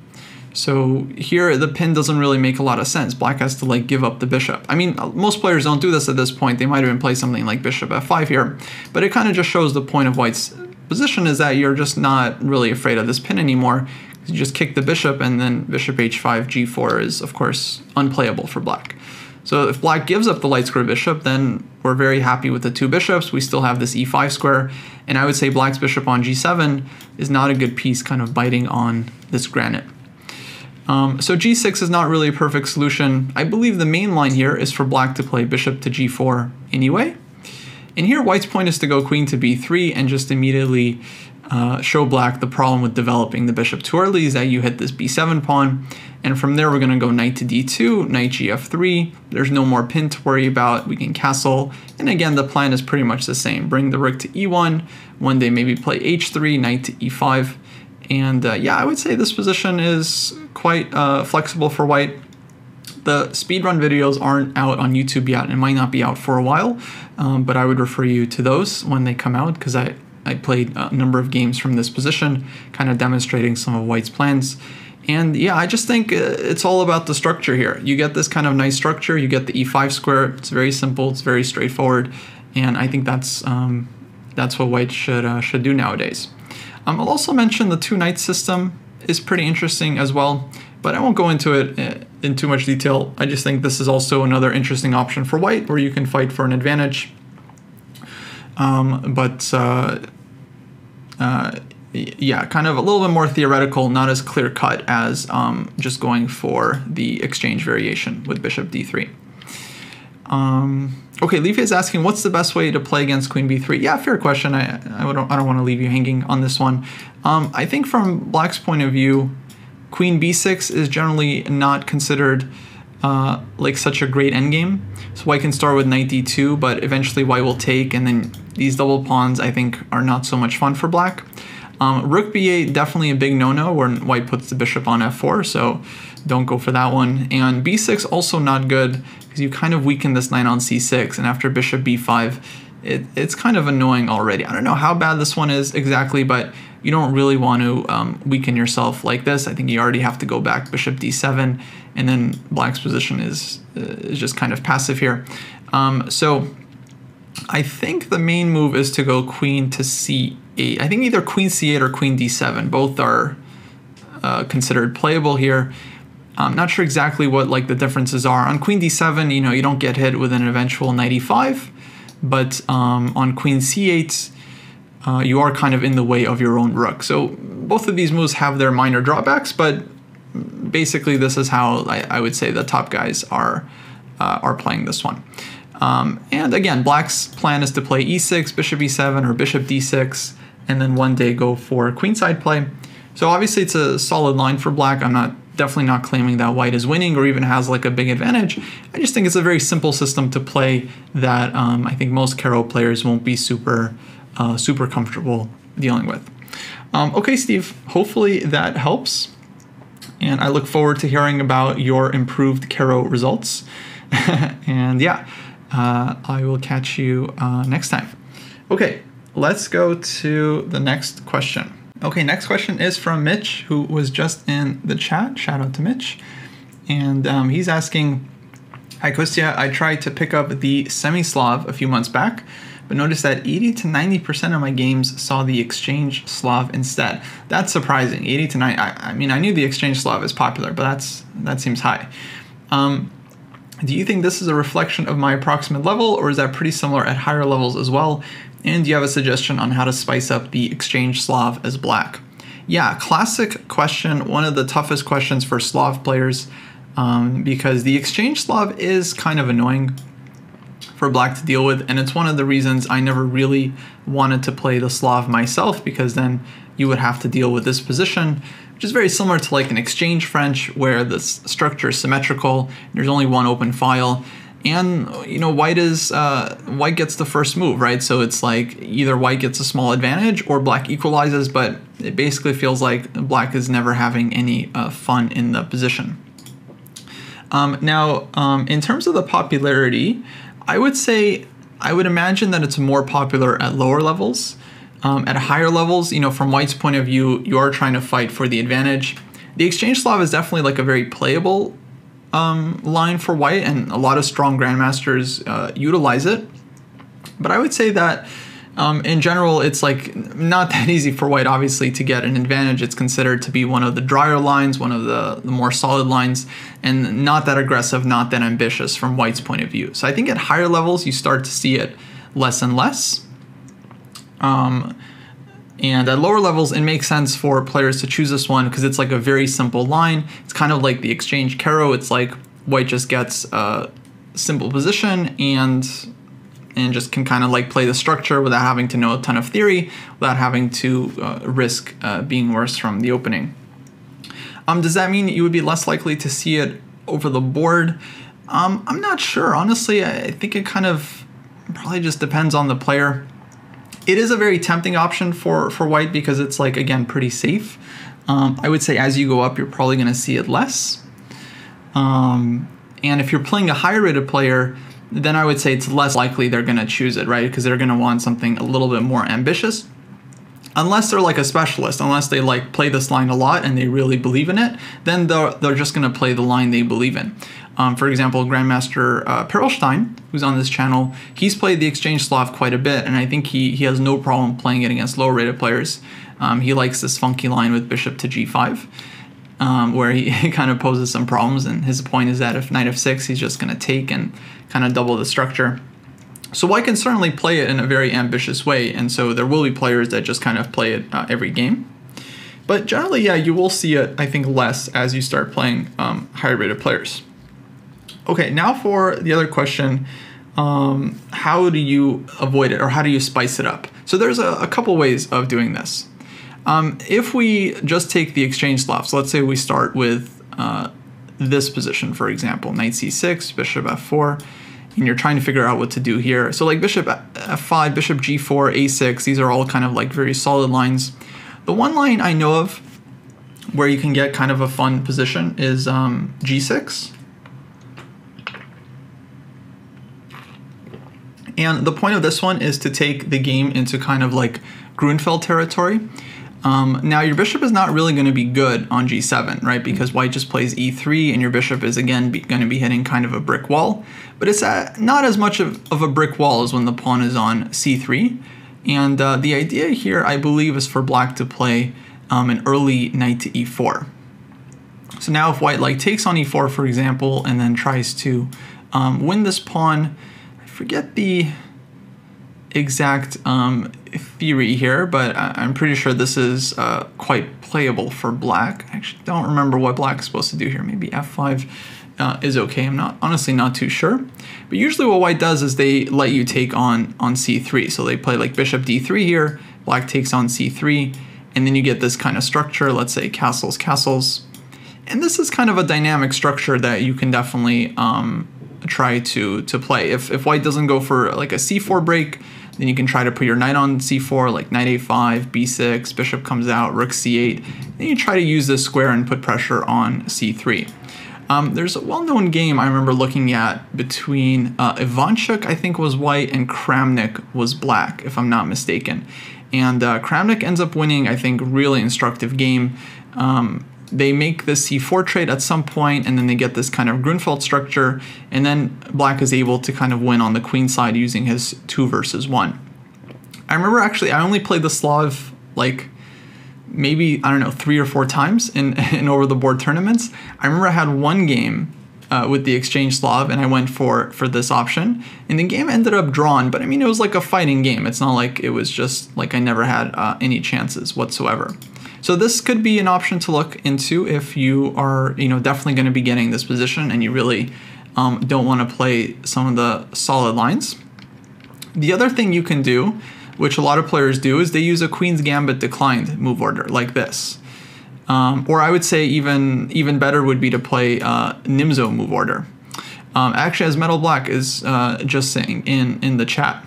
So here the pin doesn't really make a lot of sense. Black has to like give up the bishop. I mean, uh, most players don't do this at this point. They might even play something like bishop f5 here, but it kind of just shows the point of white's position is that you're just not really afraid of this pin anymore. You just kick the bishop and then bishop h5, g4 is of course unplayable for black. So if black gives up the light square bishop, then we're very happy with the two bishops. We still have this e5 square, and I would say black's bishop on g7 is not a good piece kind of biting on this granite. Um, so g6 is not really a perfect solution. I believe the main line here is for black to play bishop to g4 anyway. And here white's point is to go queen to b3 and just immediately uh, show black the problem with developing the bishop too early is that you hit this b7 pawn. And from there, we're going to go knight to d2, knight gf3. There's no more pin to worry about. We can castle. And again, the plan is pretty much the same. Bring the rook to e1. One day maybe play h3, knight to e5. And uh, yeah, I would say this position is quite uh, flexible for white. The speedrun videos aren't out on YouTube yet and might not be out for a while, um, but I would refer you to those when they come out because I, I played a number of games from this position, kind of demonstrating some of White's plans. And yeah, I just think uh, it's all about the structure here. You get this kind of nice structure, you get the e5 square. It's very simple, it's very straightforward, and I think that's um, that's what White should uh, should do nowadays. Um, I'll also mention the two knight system is pretty interesting as well, but I won't go into it uh, in too much detail. I just think this is also another interesting option for white where you can fight for an advantage. Um, but uh, uh, yeah, kind of a little bit more theoretical, not as clear cut as um, just going for the exchange variation with bishop d3. Um, Okay, Leafy is asking, what's the best way to play against queen b3? Yeah, fair question. I, I don't, I don't want to leave you hanging on this one. Um, I think from black's point of view, queen b6 is generally not considered uh, like such a great endgame. So white can start with knight d2, but eventually white will take, and then these double pawns I think are not so much fun for black. Um, rook b8, definitely a big no-no where white puts the bishop on f4, so don't go for that one. And b6 also not good because you kind of weaken this knight on c6, and after bishop b5, it, it's kind of annoying already. I don't know how bad this one is exactly, but you don't really want to um, weaken yourself like this. I think you already have to go back bishop d7, and then black's position is, uh, is just kind of passive here. Um, so I think the main move is to go queen to c8. I think either queen c8 or queen d7. Both are uh, considered playable here. I'm not sure exactly what like the differences are. On queen d7, you know, you don't get hit with an eventual knight e5, but um, on queen c8, uh, you are kind of in the way of your own rook. So both of these moves have their minor drawbacks, but basically this is how I, I would say the top guys are uh, are playing this one. Um, and again, black's plan is to play e6, bishop e7, or bishop d6, and then one day go for queenside play. So obviously it's a solid line for black. I'm not definitely not claiming that white is winning or even has like a big advantage. I just think it's a very simple system to play that um, I think most Caro players won't be super, uh, super comfortable dealing with. Um, okay, Steve, hopefully that helps. And I look forward to hearing about your improved Caro results. (laughs) and yeah, uh, I will catch you uh, next time. Okay, let's go to the next question. Okay, next question is from Mitch, who was just in the chat. Shout out to Mitch. And um, he's asking Hi, Kostya. I tried to pick up the Semi-Slav a few months back, but noticed that 80 to 90% of my games saw the Exchange Slav instead. That's surprising. 80 to 90. I, I mean, I knew the Exchange Slav is popular, but that's that seems high. Um, do you think this is a reflection of my approximate level, or is that pretty similar at higher levels as well? And do you have a suggestion on how to spice up the exchange Slav as black? Yeah, classic question, one of the toughest questions for Slav players um, because the exchange Slav is kind of annoying for black to deal with, and it's one of the reasons I never really wanted to play the Slav myself because then you would have to deal with this position, which is very similar to like an exchange French where the structure is symmetrical, there's only one open file, and you know white is uh, white gets the first move right? So it's like either white gets a small advantage or black equalizes but it basically feels like black is never having any uh, fun in the position. Um, now um, in terms of the popularity i would say i would imagine that it's more popular at lower levels um, at higher levels you know from white's point of view you are trying to fight for the advantage the exchange slav is definitely like a very playable um, line for white, and a lot of strong grandmasters uh, utilize it. But I would say that um, in general, it's like not (laughs) that easy for white, obviously, to get an advantage. It's considered to be one of the drier lines, one of the, the more solid lines, and not that aggressive, not that ambitious from white's point of view. So I think at higher levels, you start to see it less and less. Um, and at lower levels, it makes sense for players to choose this one because it's like a very simple line. It's kind of like the exchange Caro. It's like white just gets a simple position and and just can kind of like play the structure without having to know a ton of theory, without having to uh, risk uh, being worse from the opening. Um, does that mean you would be less likely to see it over the board? Um, I'm not sure. Honestly, I think it kind of probably just depends on the player. It is a very tempting option for, for white because it's like, again, pretty safe. Um, I would say as you go up, you're probably going to see it less. Um, and if you're playing a higher rated player, then I would say it's less likely they're going to choose it, right? Because they're going to want something a little bit more ambitious. Unless they're like a specialist, unless they like play this line a lot and they really believe in it, then they're, they're just going to play the line they believe in. Um, for example, Grandmaster uh, Perelshteyn, who's on this channel, he's played the Exchange Slav quite a bit, and I think he, he has no problem playing it against lower rated players. Um, he likes this funky line with bishop to g5 um, where (laughs) he kind of poses some problems. And his point is that if knight f6, he's just going to take and kind of double the structure. So I can certainly play it in a very ambitious way, and so there will be players that just kind of play it uh, every game. But generally, yeah, you will see it, I think, less as you start playing um, higher rated players. Okay, now for the other question, um, how do you avoid it or how do you spice it up? So there's a, a couple ways of doing this. Um, if we just take the exchange Slav, so let's say we start with uh, this position, for example, knight c6, bishop f4, and you're trying to figure out what to do here. So like bishop f5, bishop g4, a6, these are all kind of like very solid lines. The one line I know of where you can get kind of a fun position is um, g6. And the point of this one is to take the game into kind of like Grunfeld territory. Um, now your bishop is not really going to be good on g7, right? Because white just plays e3 and your bishop is again going to be hitting kind of a brick wall. But it's uh, not as much of, of, a brick wall as when the pawn is on c3. And uh, the idea here, I believe, is for black to play um, an early knight to e4. So now if white like takes on e4, for example, and then tries to um, win this pawn, I forget the exact um, theory here, but I'm pretty sure this is uh, quite playable for black. I actually don't remember what black is supposed to do here. Maybe f5 uh, is okay. I'm not honestly not too sure. But usually what white does is they let you take on, on c3. So they play like bishop d3 here, black takes on c3, and then you get this kind of structure, let's say castles, castles. And this is kind of a dynamic structure that you can definitely um, try to, to play. If, if white doesn't go for like a c4 break, then you can try to put your knight on c4, like knight a5, b6, bishop comes out, rook c8. Then you try to use this square and put pressure on c3. Um, there's a well-known game I remember looking at between uh, Ivanchuk, I think was white, and Kramnik was black, if I'm not mistaken. And uh, Kramnik ends up winning, I think, really instructive game. Um, they make the c4 trade at some point and then they get this kind of Grunfeld structure and then black is able to kind of win on the queen side using his two versus one. I remember actually I only played the Slav like maybe I don't know three or four times in, (laughs) in over the board tournaments. I remember I had one game uh, with the exchange Slav and I went for for this option and the game ended up drawn but I mean it was like a fighting game it's not like it was just like I never had uh, any chances whatsoever. So this could be an option to look into if you are, you know, definitely going to be getting this position and you really um, don't want to play some of the solid lines. The other thing you can do, which a lot of players do, is they use a Queen's Gambit declined move order like this. Um, or I would say even even better would be to play uh, Nimzo move order. Um, actually, as Metal Black is uh, just saying in, in the chat.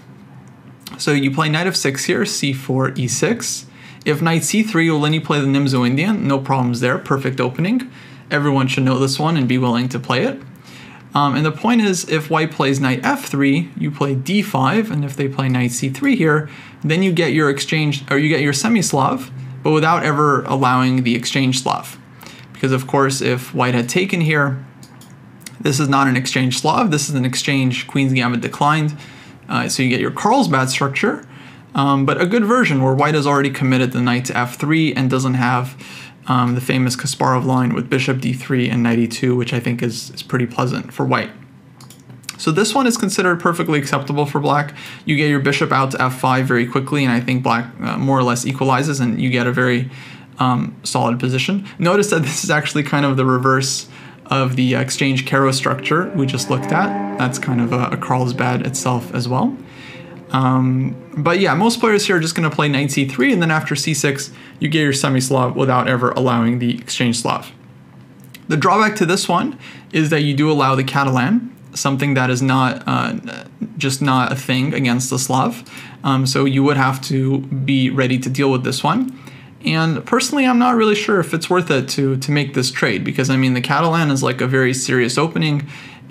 So you play knight of 6 here, c4, e6. If knight c3 will then you play the Nimzo Indian, no problems there, perfect opening. Everyone should know this one and be willing to play it. Um, and the point is, if white plays knight f3, you play d5, and if they play knight c3 here, then you get your exchange, or you get your semi-Slav, but without ever allowing the exchange Slav. Because of course, if white had taken here, this is not an exchange Slav, this is an exchange Queen's Gambit declined. Uh, so you get your Carlsbad structure, um, but a good version where white has already committed the knight to f3 and doesn't have um, the famous Kasparov line with bishop d3 and knight e2, which I think is, is pretty pleasant for white. So this one is considered perfectly acceptable for black. You get your bishop out to f5 very quickly, and I think black uh, more or less equalizes, and you get a very um, solid position. Notice that this is actually kind of the reverse of the exchange Caro structure we just looked at. That's kind of a, a Carlsbad itself as well. Um, but yeah, most players here are just going to play knight c3, and then after c6, you get your semi-Slav without ever allowing the exchange Slav. The drawback to this one is that you do allow the Catalan, something that is not uh, just not a thing against the Slav. Um, so you would have to be ready to deal with this one. And personally, I'm not really sure if it's worth it to to make this trade because I mean the Catalan is like a very serious opening,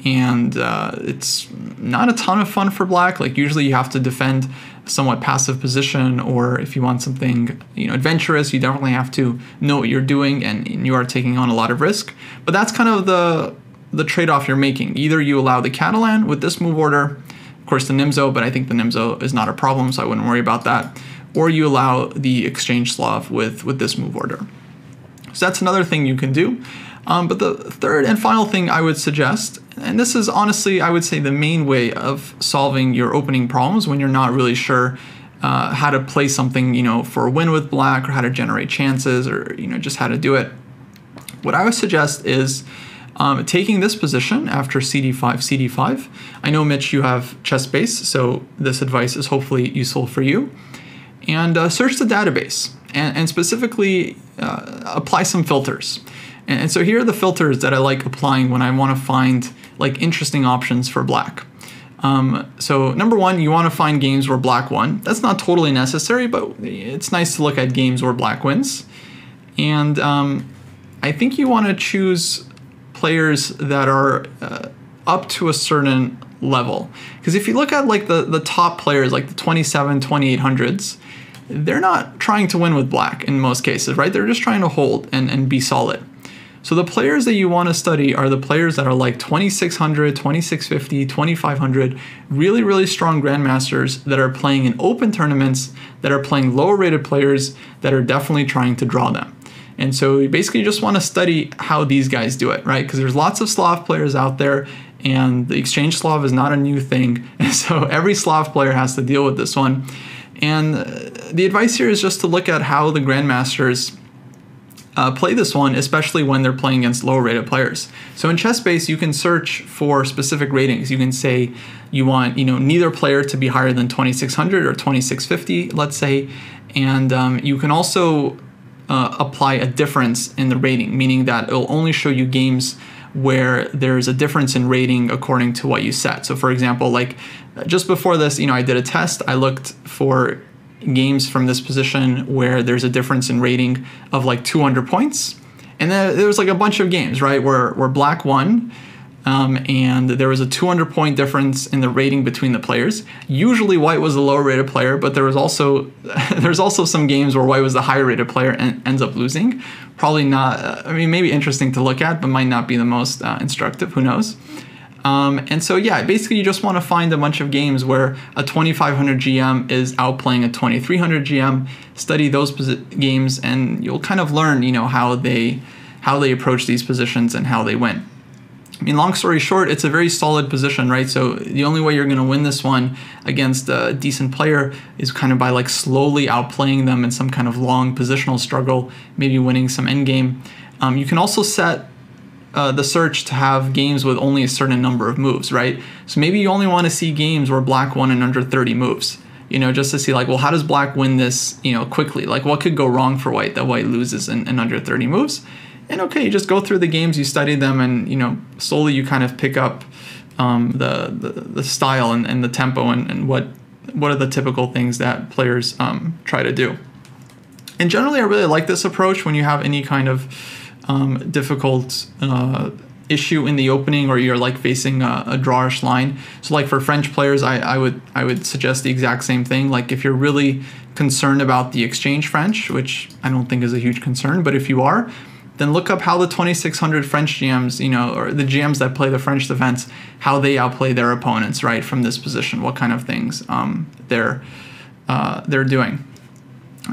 and uh, it's not a ton of fun for black. Like usually you have to defend a somewhat passive position, or if you want something you know adventurous, you definitely have to know what you're doing, and, and you are taking on a lot of risk. But that's kind of the the trade-off you're making. Either you allow the Catalan with this move order, of course the Nimzo, but I think the Nimzo is not a problem, so I wouldn't worry about that. Or you allow the exchange Slav with, with this move order. So that's another thing you can do. Um, but the third and final thing I would suggest, and this is honestly, I would say, the main way of solving your opening problems when you're not really sure uh, how to play something, you know, for a win with black or how to generate chances or, you know, just how to do it. What I would suggest is um, taking this position after CD5, CD5. I know, Mitch, you have ChessBase, so this advice is hopefully useful for you. And uh, search the database and, and specifically uh, apply some filters. And, so here are the filters that I like applying when I want to find like interesting options for black. Um, so number one, you want to find games where black won. That's not totally necessary, but it's nice to look at games where black wins. And um, I think you want to choose players that are uh, up to a certain level. Because if you look at like the, the top players, like the 27, 2800s, they're not trying to win with black in most cases, right? They're just trying to hold and, and be solid. So the players that you want to study are the players that are like 2600, 2650, 2500, really, really strong grandmasters that are playing in open tournaments, that are playing lower rated players that are definitely trying to draw them. And so you basically just want to study how these guys do it, right? Because there's lots of Slav players out there, and the exchange Slav is not a new thing. (laughs) And so every Slav player has to deal with this one. And uh, the advice here is just to look at how the grandmasters uh, play this one, especially when they're playing against lower rated players. So in ChessBase, you can search for specific ratings. You can say you want, you know, neither player to be higher than 2600 or 2650, let's say, and um, you can also uh, apply a difference in the rating, meaning that it'll only show you games where there's a difference in rating according to what you set. So for example, like just before this, you know, I did a test. I looked for games from this position where there's a difference in rating of like 200 points. And then there was like a bunch of games, right, where, where black won um, and there was a 200 point difference in the rating between the players. Usually, White was the lower rated player, but there was also (laughs) there's also some games where White was the higher rated player and ends up losing. Probably not. Uh, I mean, maybe interesting to look at, but might not be the most uh, instructive. Who knows? Um, and so, yeah, basically, you just want to find a bunch of games where a 2500 GM is outplaying a 2300 GM. Study those games, and you'll kind of learn, you know, how they how they approach these positions and how they win. I mean, long story short, it's a very solid position, right? So the only way you're going to win this one against a decent player is kind of by like slowly outplaying them in some kind of long positional struggle, maybe winning some endgame. Um, you can also set uh, the search to have games with only a certain number of moves, right? So maybe you only want to see games where black won in under 30 moves, you know, just to see like, well, how does black win this, you know, quickly? Like, what could go wrong for white that white loses in, in under 30 moves? and okay, you just go through the games, you study them, and you know slowly you kind of pick up um, the, the, the style and, and the tempo and, and what what are the typical things that players um, try to do. And generally, I really like this approach when you have any kind of um, difficult uh, issue in the opening or you're like facing a, a drawish line. So like for French players, I, I would I would suggest the exact same thing. Like if you're really concerned about the exchange French, which I don't think is a huge concern, but if you are, then look up how the 2600 French GMs, you know, or the GMs that play the French defense, how they outplay their opponents, right, from this position, what kind of things um, they're uh, they're doing.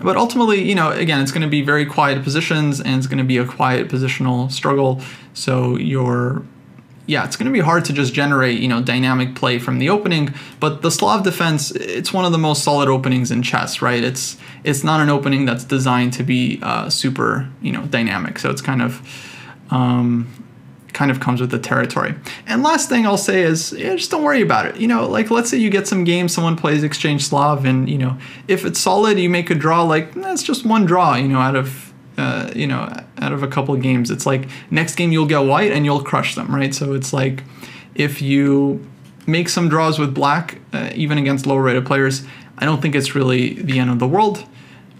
But ultimately, you know, again, it's going to be very quiet positions and it's going to be a quiet positional struggle. So you're yeah, it's going to be hard to just generate, you know, dynamic play from the opening. But the Slav defense, it's one of the most solid openings in chess, right? It's it's not an opening that's designed to be uh, super, you know, dynamic. So it's kind of um, kind of comes with the territory. And last thing I'll say is, yeah, just don't worry about it. You know, like let's say you get some game, someone plays Exchange Slav, and you know, if it's solid, you make a draw. Like that's just one draw, you know, out of uh, you know, out of a couple of games. It's like next game you'll get white and you'll crush them, right? So it's like if you make some draws with black, uh, even against lower rated players, I don't think it's really the end of the world.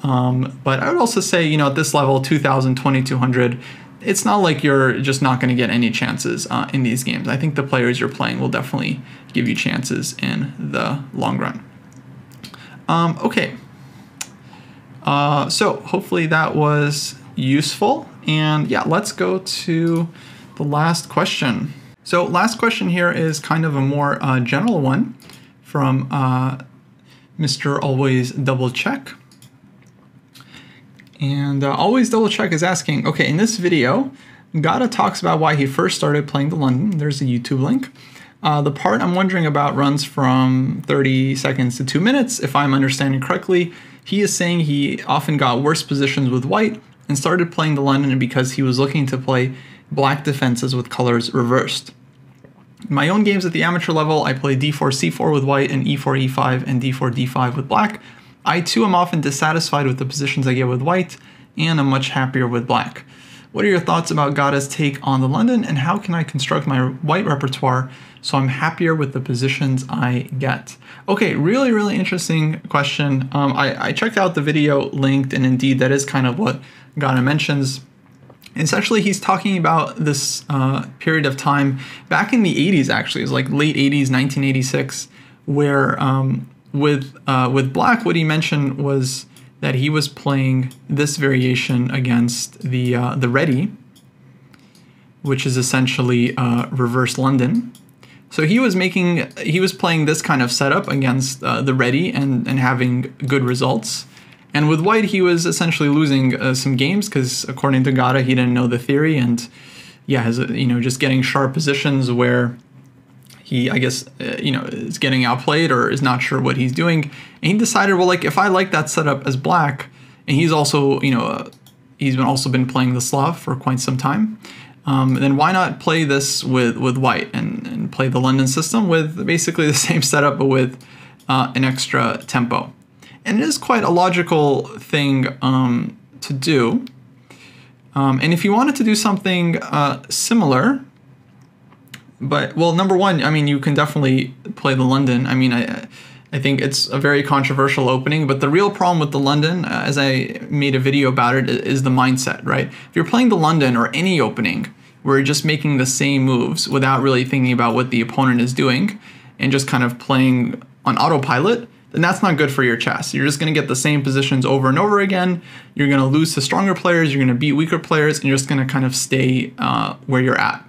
Um, but I would also say, you know, at this level, 2000, 2200, it's not like you're just not going to get any chances uh, in these games. I think the players you're playing will definitely give you chances in the long run. Um, okay. Uh, so hopefully that was useful. And yeah, let's go to the last question. So last question here is kind of a more uh, general one from uh, Mr. Always Double Check. And uh, Always Double Check is asking, okay, in this video, Gata talks about why he first started playing the London. There's a YouTube link. Uh, the part I'm wondering about runs from 30 seconds to two minutes, if I'm understanding correctly. He is saying he often got worse positions with white and started playing the London because he was looking to play black defenses with colors reversed. In my own games at the amateur level, I play d4 c4 with white and e4 e5 and d4 d5 with black. I too am often dissatisfied with the positions I get with white, and I'm much happier with black. What are your thoughts about Gata's take on the London, and how can I construct my white repertoire so I'm happier with the positions I get? Okay, really, really interesting question. Um, I, I checked out the video linked, and indeed, that is kind of what Gata mentions. Essentially, he's talking about this uh, period of time back in the 80s, actually, it's like late 80s, 1986, where um, with uh, with Black, what he mentioned was that he was playing this variation against the uh, the Reti, which is essentially uh, reverse London. So he was making he was playing this kind of setup against uh, the Reti and and having good results. And with White, he was essentially losing uh, some games because, according to Gata, he didn't know the theory and yeah, has you know just getting sharp positions where he I guess uh, you know is getting outplayed or is not sure what he's doing, and he decided well like if I like that setup as black, and he's also you know uh, he's been also been playing the Slav for quite some time. Um, then why not play this with, with white and, and play the London system with basically the (laughs) same setup but with uh, an extra tempo. And it is quite a logical thing um, to do. Um, and if you wanted to do something uh, similar, but well, number one, I mean, you can definitely play the London. I mean, I, I think it's a very controversial opening, but the real problem with the London, uh, as I made a video about it, is the mindset, right? If you're playing the London or any opening, where you're just making the same moves without really thinking about what the opponent is doing, and just kind of playing on autopilot, then that's not good for your chess. You're just going to get the same positions over and over again. You're going to lose to stronger players. You're going to beat weaker players, and you're just going to kind of stay uh, where you're at.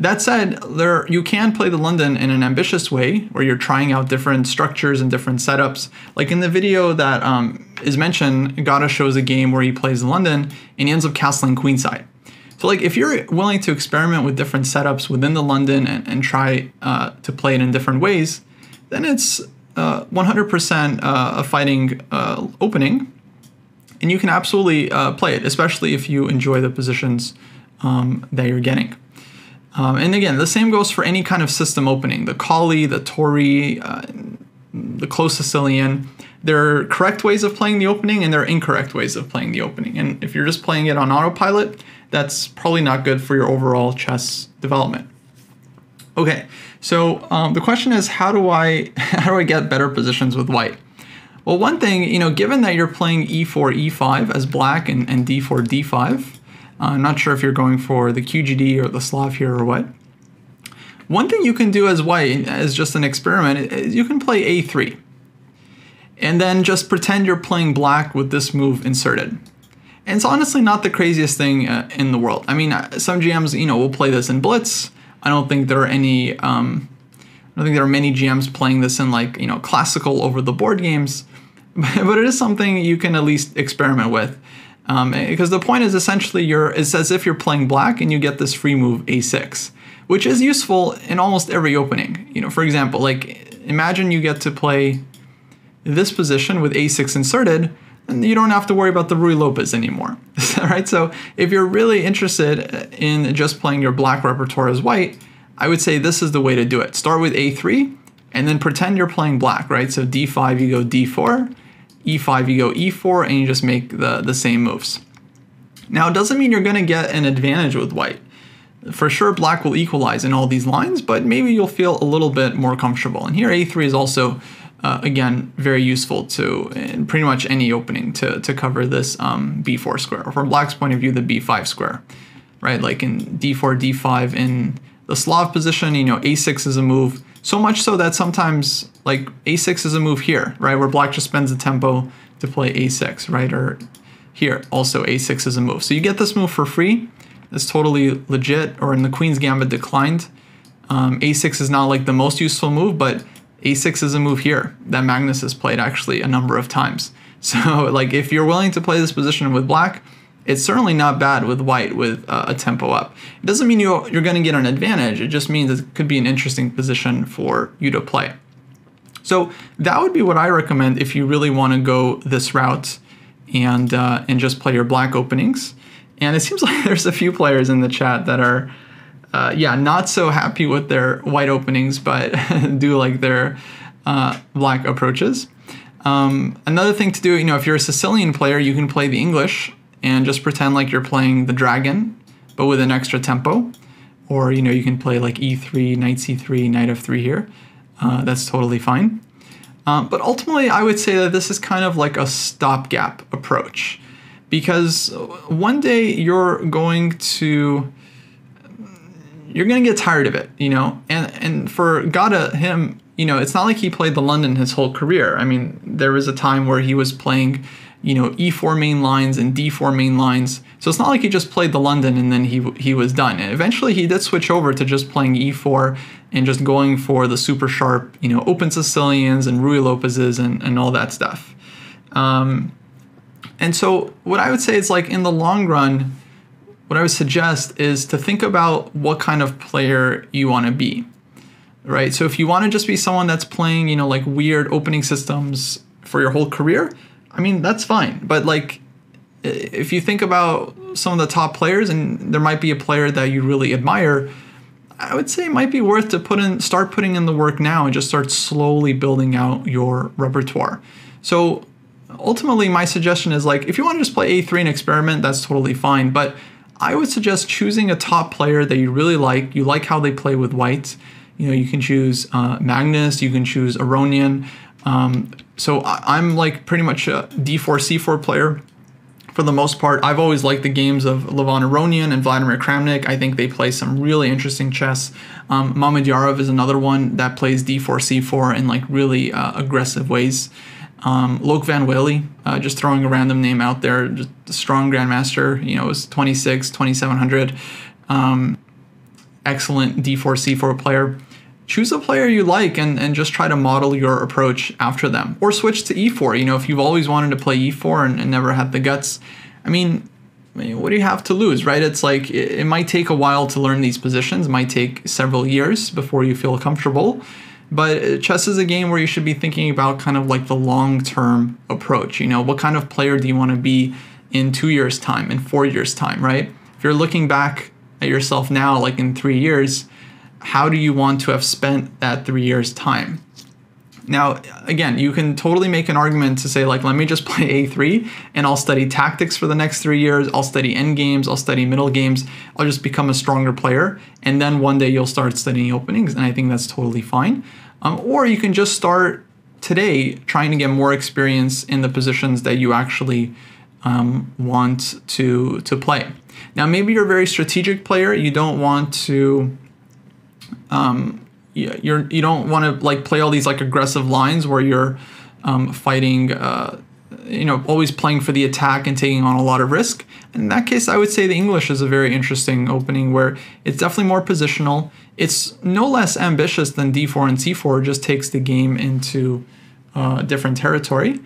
That said, there you can play the London in an ambitious way, where you're trying out different structures and different setups. Like in the video that um, is mentioned, Gata shows a game where he plays the London and he ends up castling queenside. So like if you're willing to experiment with different setups within the London and, and try uh, to play it in different ways, then it's uh, 100% uh, a fighting uh, opening, and you can absolutely uh, play it, especially if you enjoy the positions um, that you're getting. Um, and again, the same goes for any kind of system opening. The Colle, the Torre, uh, the close Sicilian. There are correct ways of playing the opening and there are incorrect ways of playing the opening. And if you're just playing it on autopilot, that's probably not good for your overall chess development. Okay, so um, the question is, how do I (laughs) how do I get better positions with white? Well, one thing, you know, given that you're playing e4, e5 as black and, and d4, d5, uh, I'm not sure if you're going for the QGD or the Slav here or what. One thing you can do as white, as just an experiment, is you can play a3. And then just pretend you're playing black with this move inserted. And it's honestly not the craziest thing uh, in the world. I mean, uh, some GMs, you know, will play this in Blitz. I don't think there are any, um, I don't think there are many GMs playing this in like, you know, classical over the board games. (laughs) but it is something you can at least experiment with. Um, because the point is essentially you're it's as if you're playing black and you get this free move a6, which is useful in almost every opening. You know, for example, like imagine you get to play this position with a6 inserted, and you don't have to worry about the Ruy Lopez anymore. (laughs) right? So if you're really interested in just playing your black repertoire as white, I would say this is the way to do it. Start with a3 and then pretend you're playing black, right? So d5 you go d4, e5 you go e4 and you just make the, the same moves. Now it doesn't mean you're going to get an advantage with white. For sure black will equalize in all these lines, but maybe you'll feel a little bit more comfortable. And here a3 is also uh, again, very useful to in pretty much any opening to, to cover this um, b4 square, or from black's point of view, the b5 square, right? Like in d4, d5 in the Slav position, you know, a6 is a move, so much so that sometimes like a6 is a move here, right? Where black just spends a tempo to play a6, right? Or here, also a6 is a move. So you get this move for free. It's totally legit, or in the Queen's Gambit declined. Um, a6 is not like the most useful move, but a6 is a move here that Magnus has played actually a number of times. (laughs) So like if you're willing to play this position with black, it's certainly not bad with white with uh, a tempo up. It doesn't mean you're, you're going to get an advantage. It just means it could be an interesting position for you to play. So that would be what I recommend if you really want to go this route and uh, and just play your black openings. And it seems (laughs) like there's a few players in the chat that are uh, yeah, not so happy with their white openings, but (laughs) do like their uh, black approaches. Um, another thing to do, you know, if you're a Sicilian player, you can play the English and just pretend like you're playing the dragon, but with an extra tempo. Or, you know, you can play like e3, knight c3, knight f3 here. Uh, that's totally fine. Um, but ultimately, I would say that this is kind of like a stopgap approach because one day you're going to you're gonna get tired of it, you know. And and for Gata, him, you know, it's not like he played the London his whole career. I mean, there was a time where he was playing, you know, E4 main lines and D4 main lines. So it's not like he just played the London and then he he was done. And eventually he did switch over to just playing E4 and just going for the super sharp, you know, open Sicilians and Ruy Lopez's and, and all that stuff. Um, and so what I would say is like in the long run, what I would suggest is to think about what kind of player you want to be. Right? So if you want to just be someone that's playing, you know, like weird opening systems for your whole career, I mean, that's fine. But like if you think about some of the top players and there might be a player that you really admire, I would say it might be worth to put in start putting in the work now and just start slowly building out your repertoire. So ultimately my suggestion is like if you want to just play A3 and experiment, that's totally fine. But I would suggest choosing a top player that you really like. You like how they play with white. You know, you can choose uh, Magnus, you can choose Aronian. Um, so I, am like pretty much a D4, C4 player for the most part. I've always liked the games of Levon Aronian and Vladimir Kramnik. I think they play some really interesting chess. Um, Mamedyarov is another one that plays D4, C4 in like really uh, aggressive ways. Um, Loek Van Wely, uh, just throwing a random name out there, just a strong grandmaster, you know, was 26, 2700. Um, excellent D4, C4 player. Choose a player you like and, and just try to model your approach after them. Or switch to E4. You know, if you've always wanted to play E4 and, and never had the guts, I mean, what do you have to lose, right? It's like it, it might take a while to learn these positions, it might take several years before you feel comfortable. But uh, chess is a game where you should be thinking about kind of like the long term approach. You know, what kind of player do you want to be in two years' time, in four years' time, right? If you're looking back at yourself now, like in three years, how do you want to have spent that three years' time? Now, again, you can totally make an argument to say, like, let me just (laughs) play A3 and I'll study tactics for the next three years. I'll study end games. I'll study middle games. I'll just become a stronger player. And then one day you'll start studying openings. And I think that's totally fine. Um, or you can just start today trying to get more experience in the positions that you actually um, want to, to play. Now, maybe you're a very strategic player. You don't want to um, you're you don't want to like play all these like aggressive lines where you're um, fighting uh, you know always playing for the attack and taking on a lot of risk in that case i would say the english is a very interesting opening where it's definitely more positional it's no less ambitious than d4 and c4 it just takes the game into uh, different territory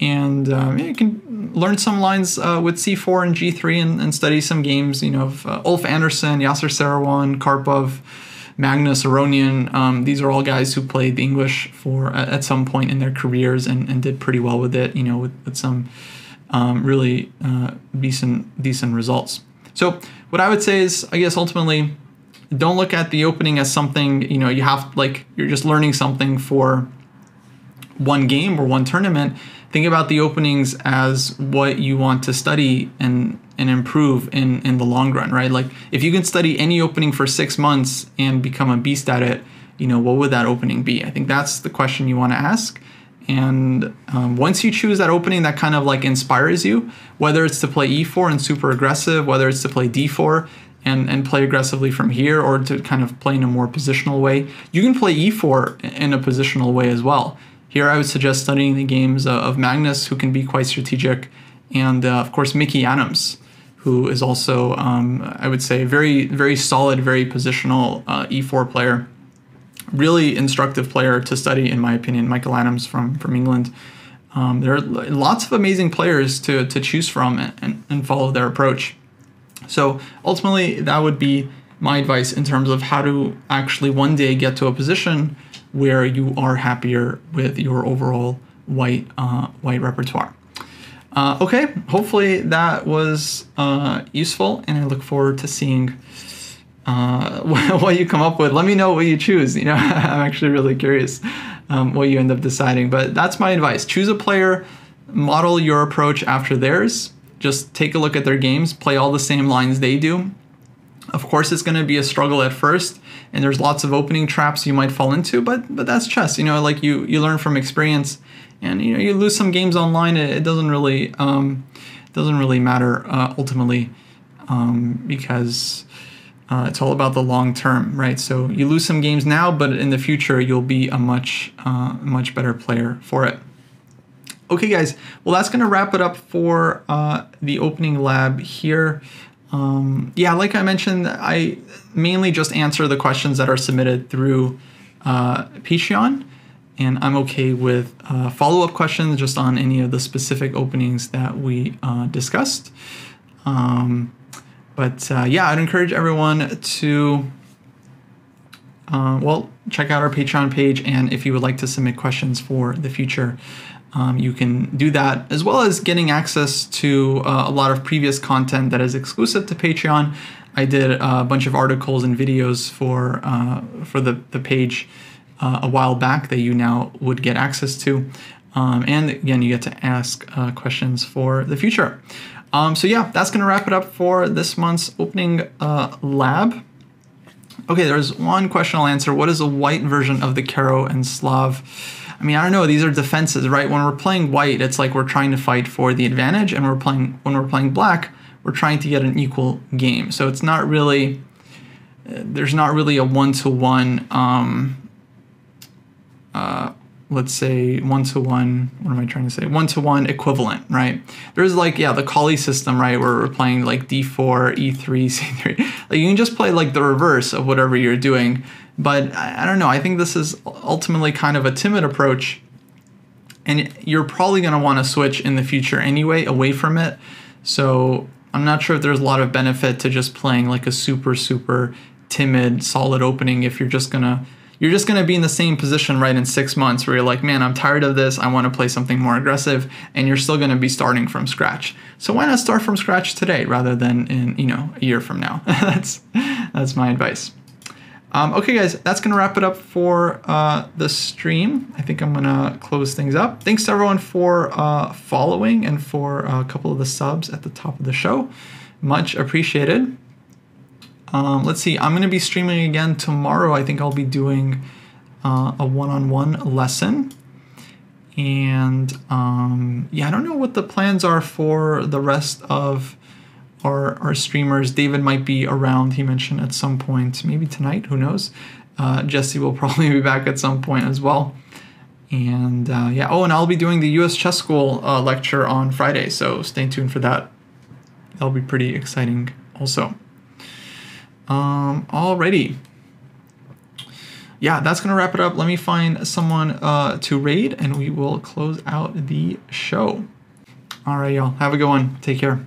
and um, you can learn some lines uh, with C4 and G3 and, and, study some games. You know, of uh, Ulf Andersson, Yasser Seirawan, Karpov, Magnus Aronian. Um, these are all guys who played the English for at some point in their careers and, and did pretty well with it. You know, with, with some um, really uh, decent decent results. So what I would say is, I guess ultimately, don't look at the opening as something you know you have like you're just learning something for one game or one tournament think about the openings as what you want to study and and improve in in the long run right? Like if you can study any opening for six months and become a beast at it you know what would that opening be? I think that's the question you want to ask. And um, once you choose that opening that kind of like inspires you whether it's to play e4 and super aggressive whether it's to play d4 and, and play aggressively from here or to kind of play in a more positional way you can play e4 in a positional way as well. Here, I would suggest studying the games of Magnus, who can be quite strategic, and uh, of course Mickey Adams, who is also, um, I would say, very, very solid, very positional uh, E4 player. Really instructive player to study, in my opinion. Michael Adams from from England. Um, there are lots of amazing players to to choose from and, and follow their approach. So ultimately, that would be my advice in terms of how to actually one day get to a position where you are happier with your overall white uh, white repertoire. Uh, okay, hopefully that was uh, useful, and I look forward to seeing uh, (laughs) what you come up with. Let me know what you choose. You know, (laughs) I'm actually really curious um, what you end up deciding. But that's my advice: choose a player, model your approach after theirs. Just take a look at their games, play all the same lines they do. Of course, it's going to be a struggle at first and there's lots of opening traps you might fall into but but that's chess you know like you you learn from experience and you know you lose some games online it, it doesn't really um, doesn't really matter uh, ultimately um, because uh, it's all about the long term right? So you lose some games now but in the future you'll be a much uh, much better player for it. Okay guys well that's to wrap it up for uh, the opening lab here. Um, yeah, like I mentioned, I mainly just answer the questions that are submitted through uh, Patreon, and I'm okay with uh, follow up questions just on any of the specific openings that we uh, discussed. Um, but uh, yeah, I'd encourage everyone to. Uh, well, check out our Patreon page, and if you would like to submit questions for the future, um, you can do that as well as getting access to uh, a lot of previous content that is exclusive to Patreon. I did a bunch of articles and videos for uh, for the the page uh, a while back that you now would get access to, um, and again you get to ask uh, questions for the future. Um, so yeah, that's gonna wrap it up for this month's opening uh, lab. Okay, there's one question I'll answer. What is a white version of the Caro and Slav? I mean, I don't know. These are defenses, right? When we're playing white, it's like we're trying to fight for the advantage, and we're playing when we're playing black, we're trying to get an equal game. So it's not really there's not really a one to one. Uh, let's say one to one. What am I trying to say? One to one equivalent, right? There's like yeah, the Colle system, right, where we're playing like d4, e3, c3. Like you can just play like the reverse of whatever you're doing but I don't know. I think this is ultimately kind of a timid approach. And you're probably going to want to switch in the future anyway, away from it. So I'm not sure if there's a lot of benefit to just playing like a super, super timid, solid opening if you're just going to you're just going to be in the same position right in six months where you're like man i'm tired of this i want to play something more aggressive and you're still going to be starting from scratch so why not start from scratch today rather than in you know a year from now (laughs) that's that's my advice um, okay, guys, that's going to wrap it up for uh, the stream. I think I'm going to close things up. Thanks to everyone for uh, following and for a couple of the subs at the top of the show. Much appreciated. Um, let's see, I'm going to be streaming again tomorrow. I think I'll be doing uh, a one on one lesson. And um, yeah, I don't know what the plans are for the rest of our, our streamers. David might be around, he mentioned at some point, maybe tonight, who knows. Uh, Jesse will (laughs) probably be back at some point as well. And uh, yeah, oh, and I'll be doing the US Chess School uh, lecture on Friday, so stay tuned for that. That'll be pretty exciting also. Um, alrighty. yeah, that's gonna wrap it up. Let me find someone uh, to raid, and we will close out the show. All right, y'all. Have a good one. Take care.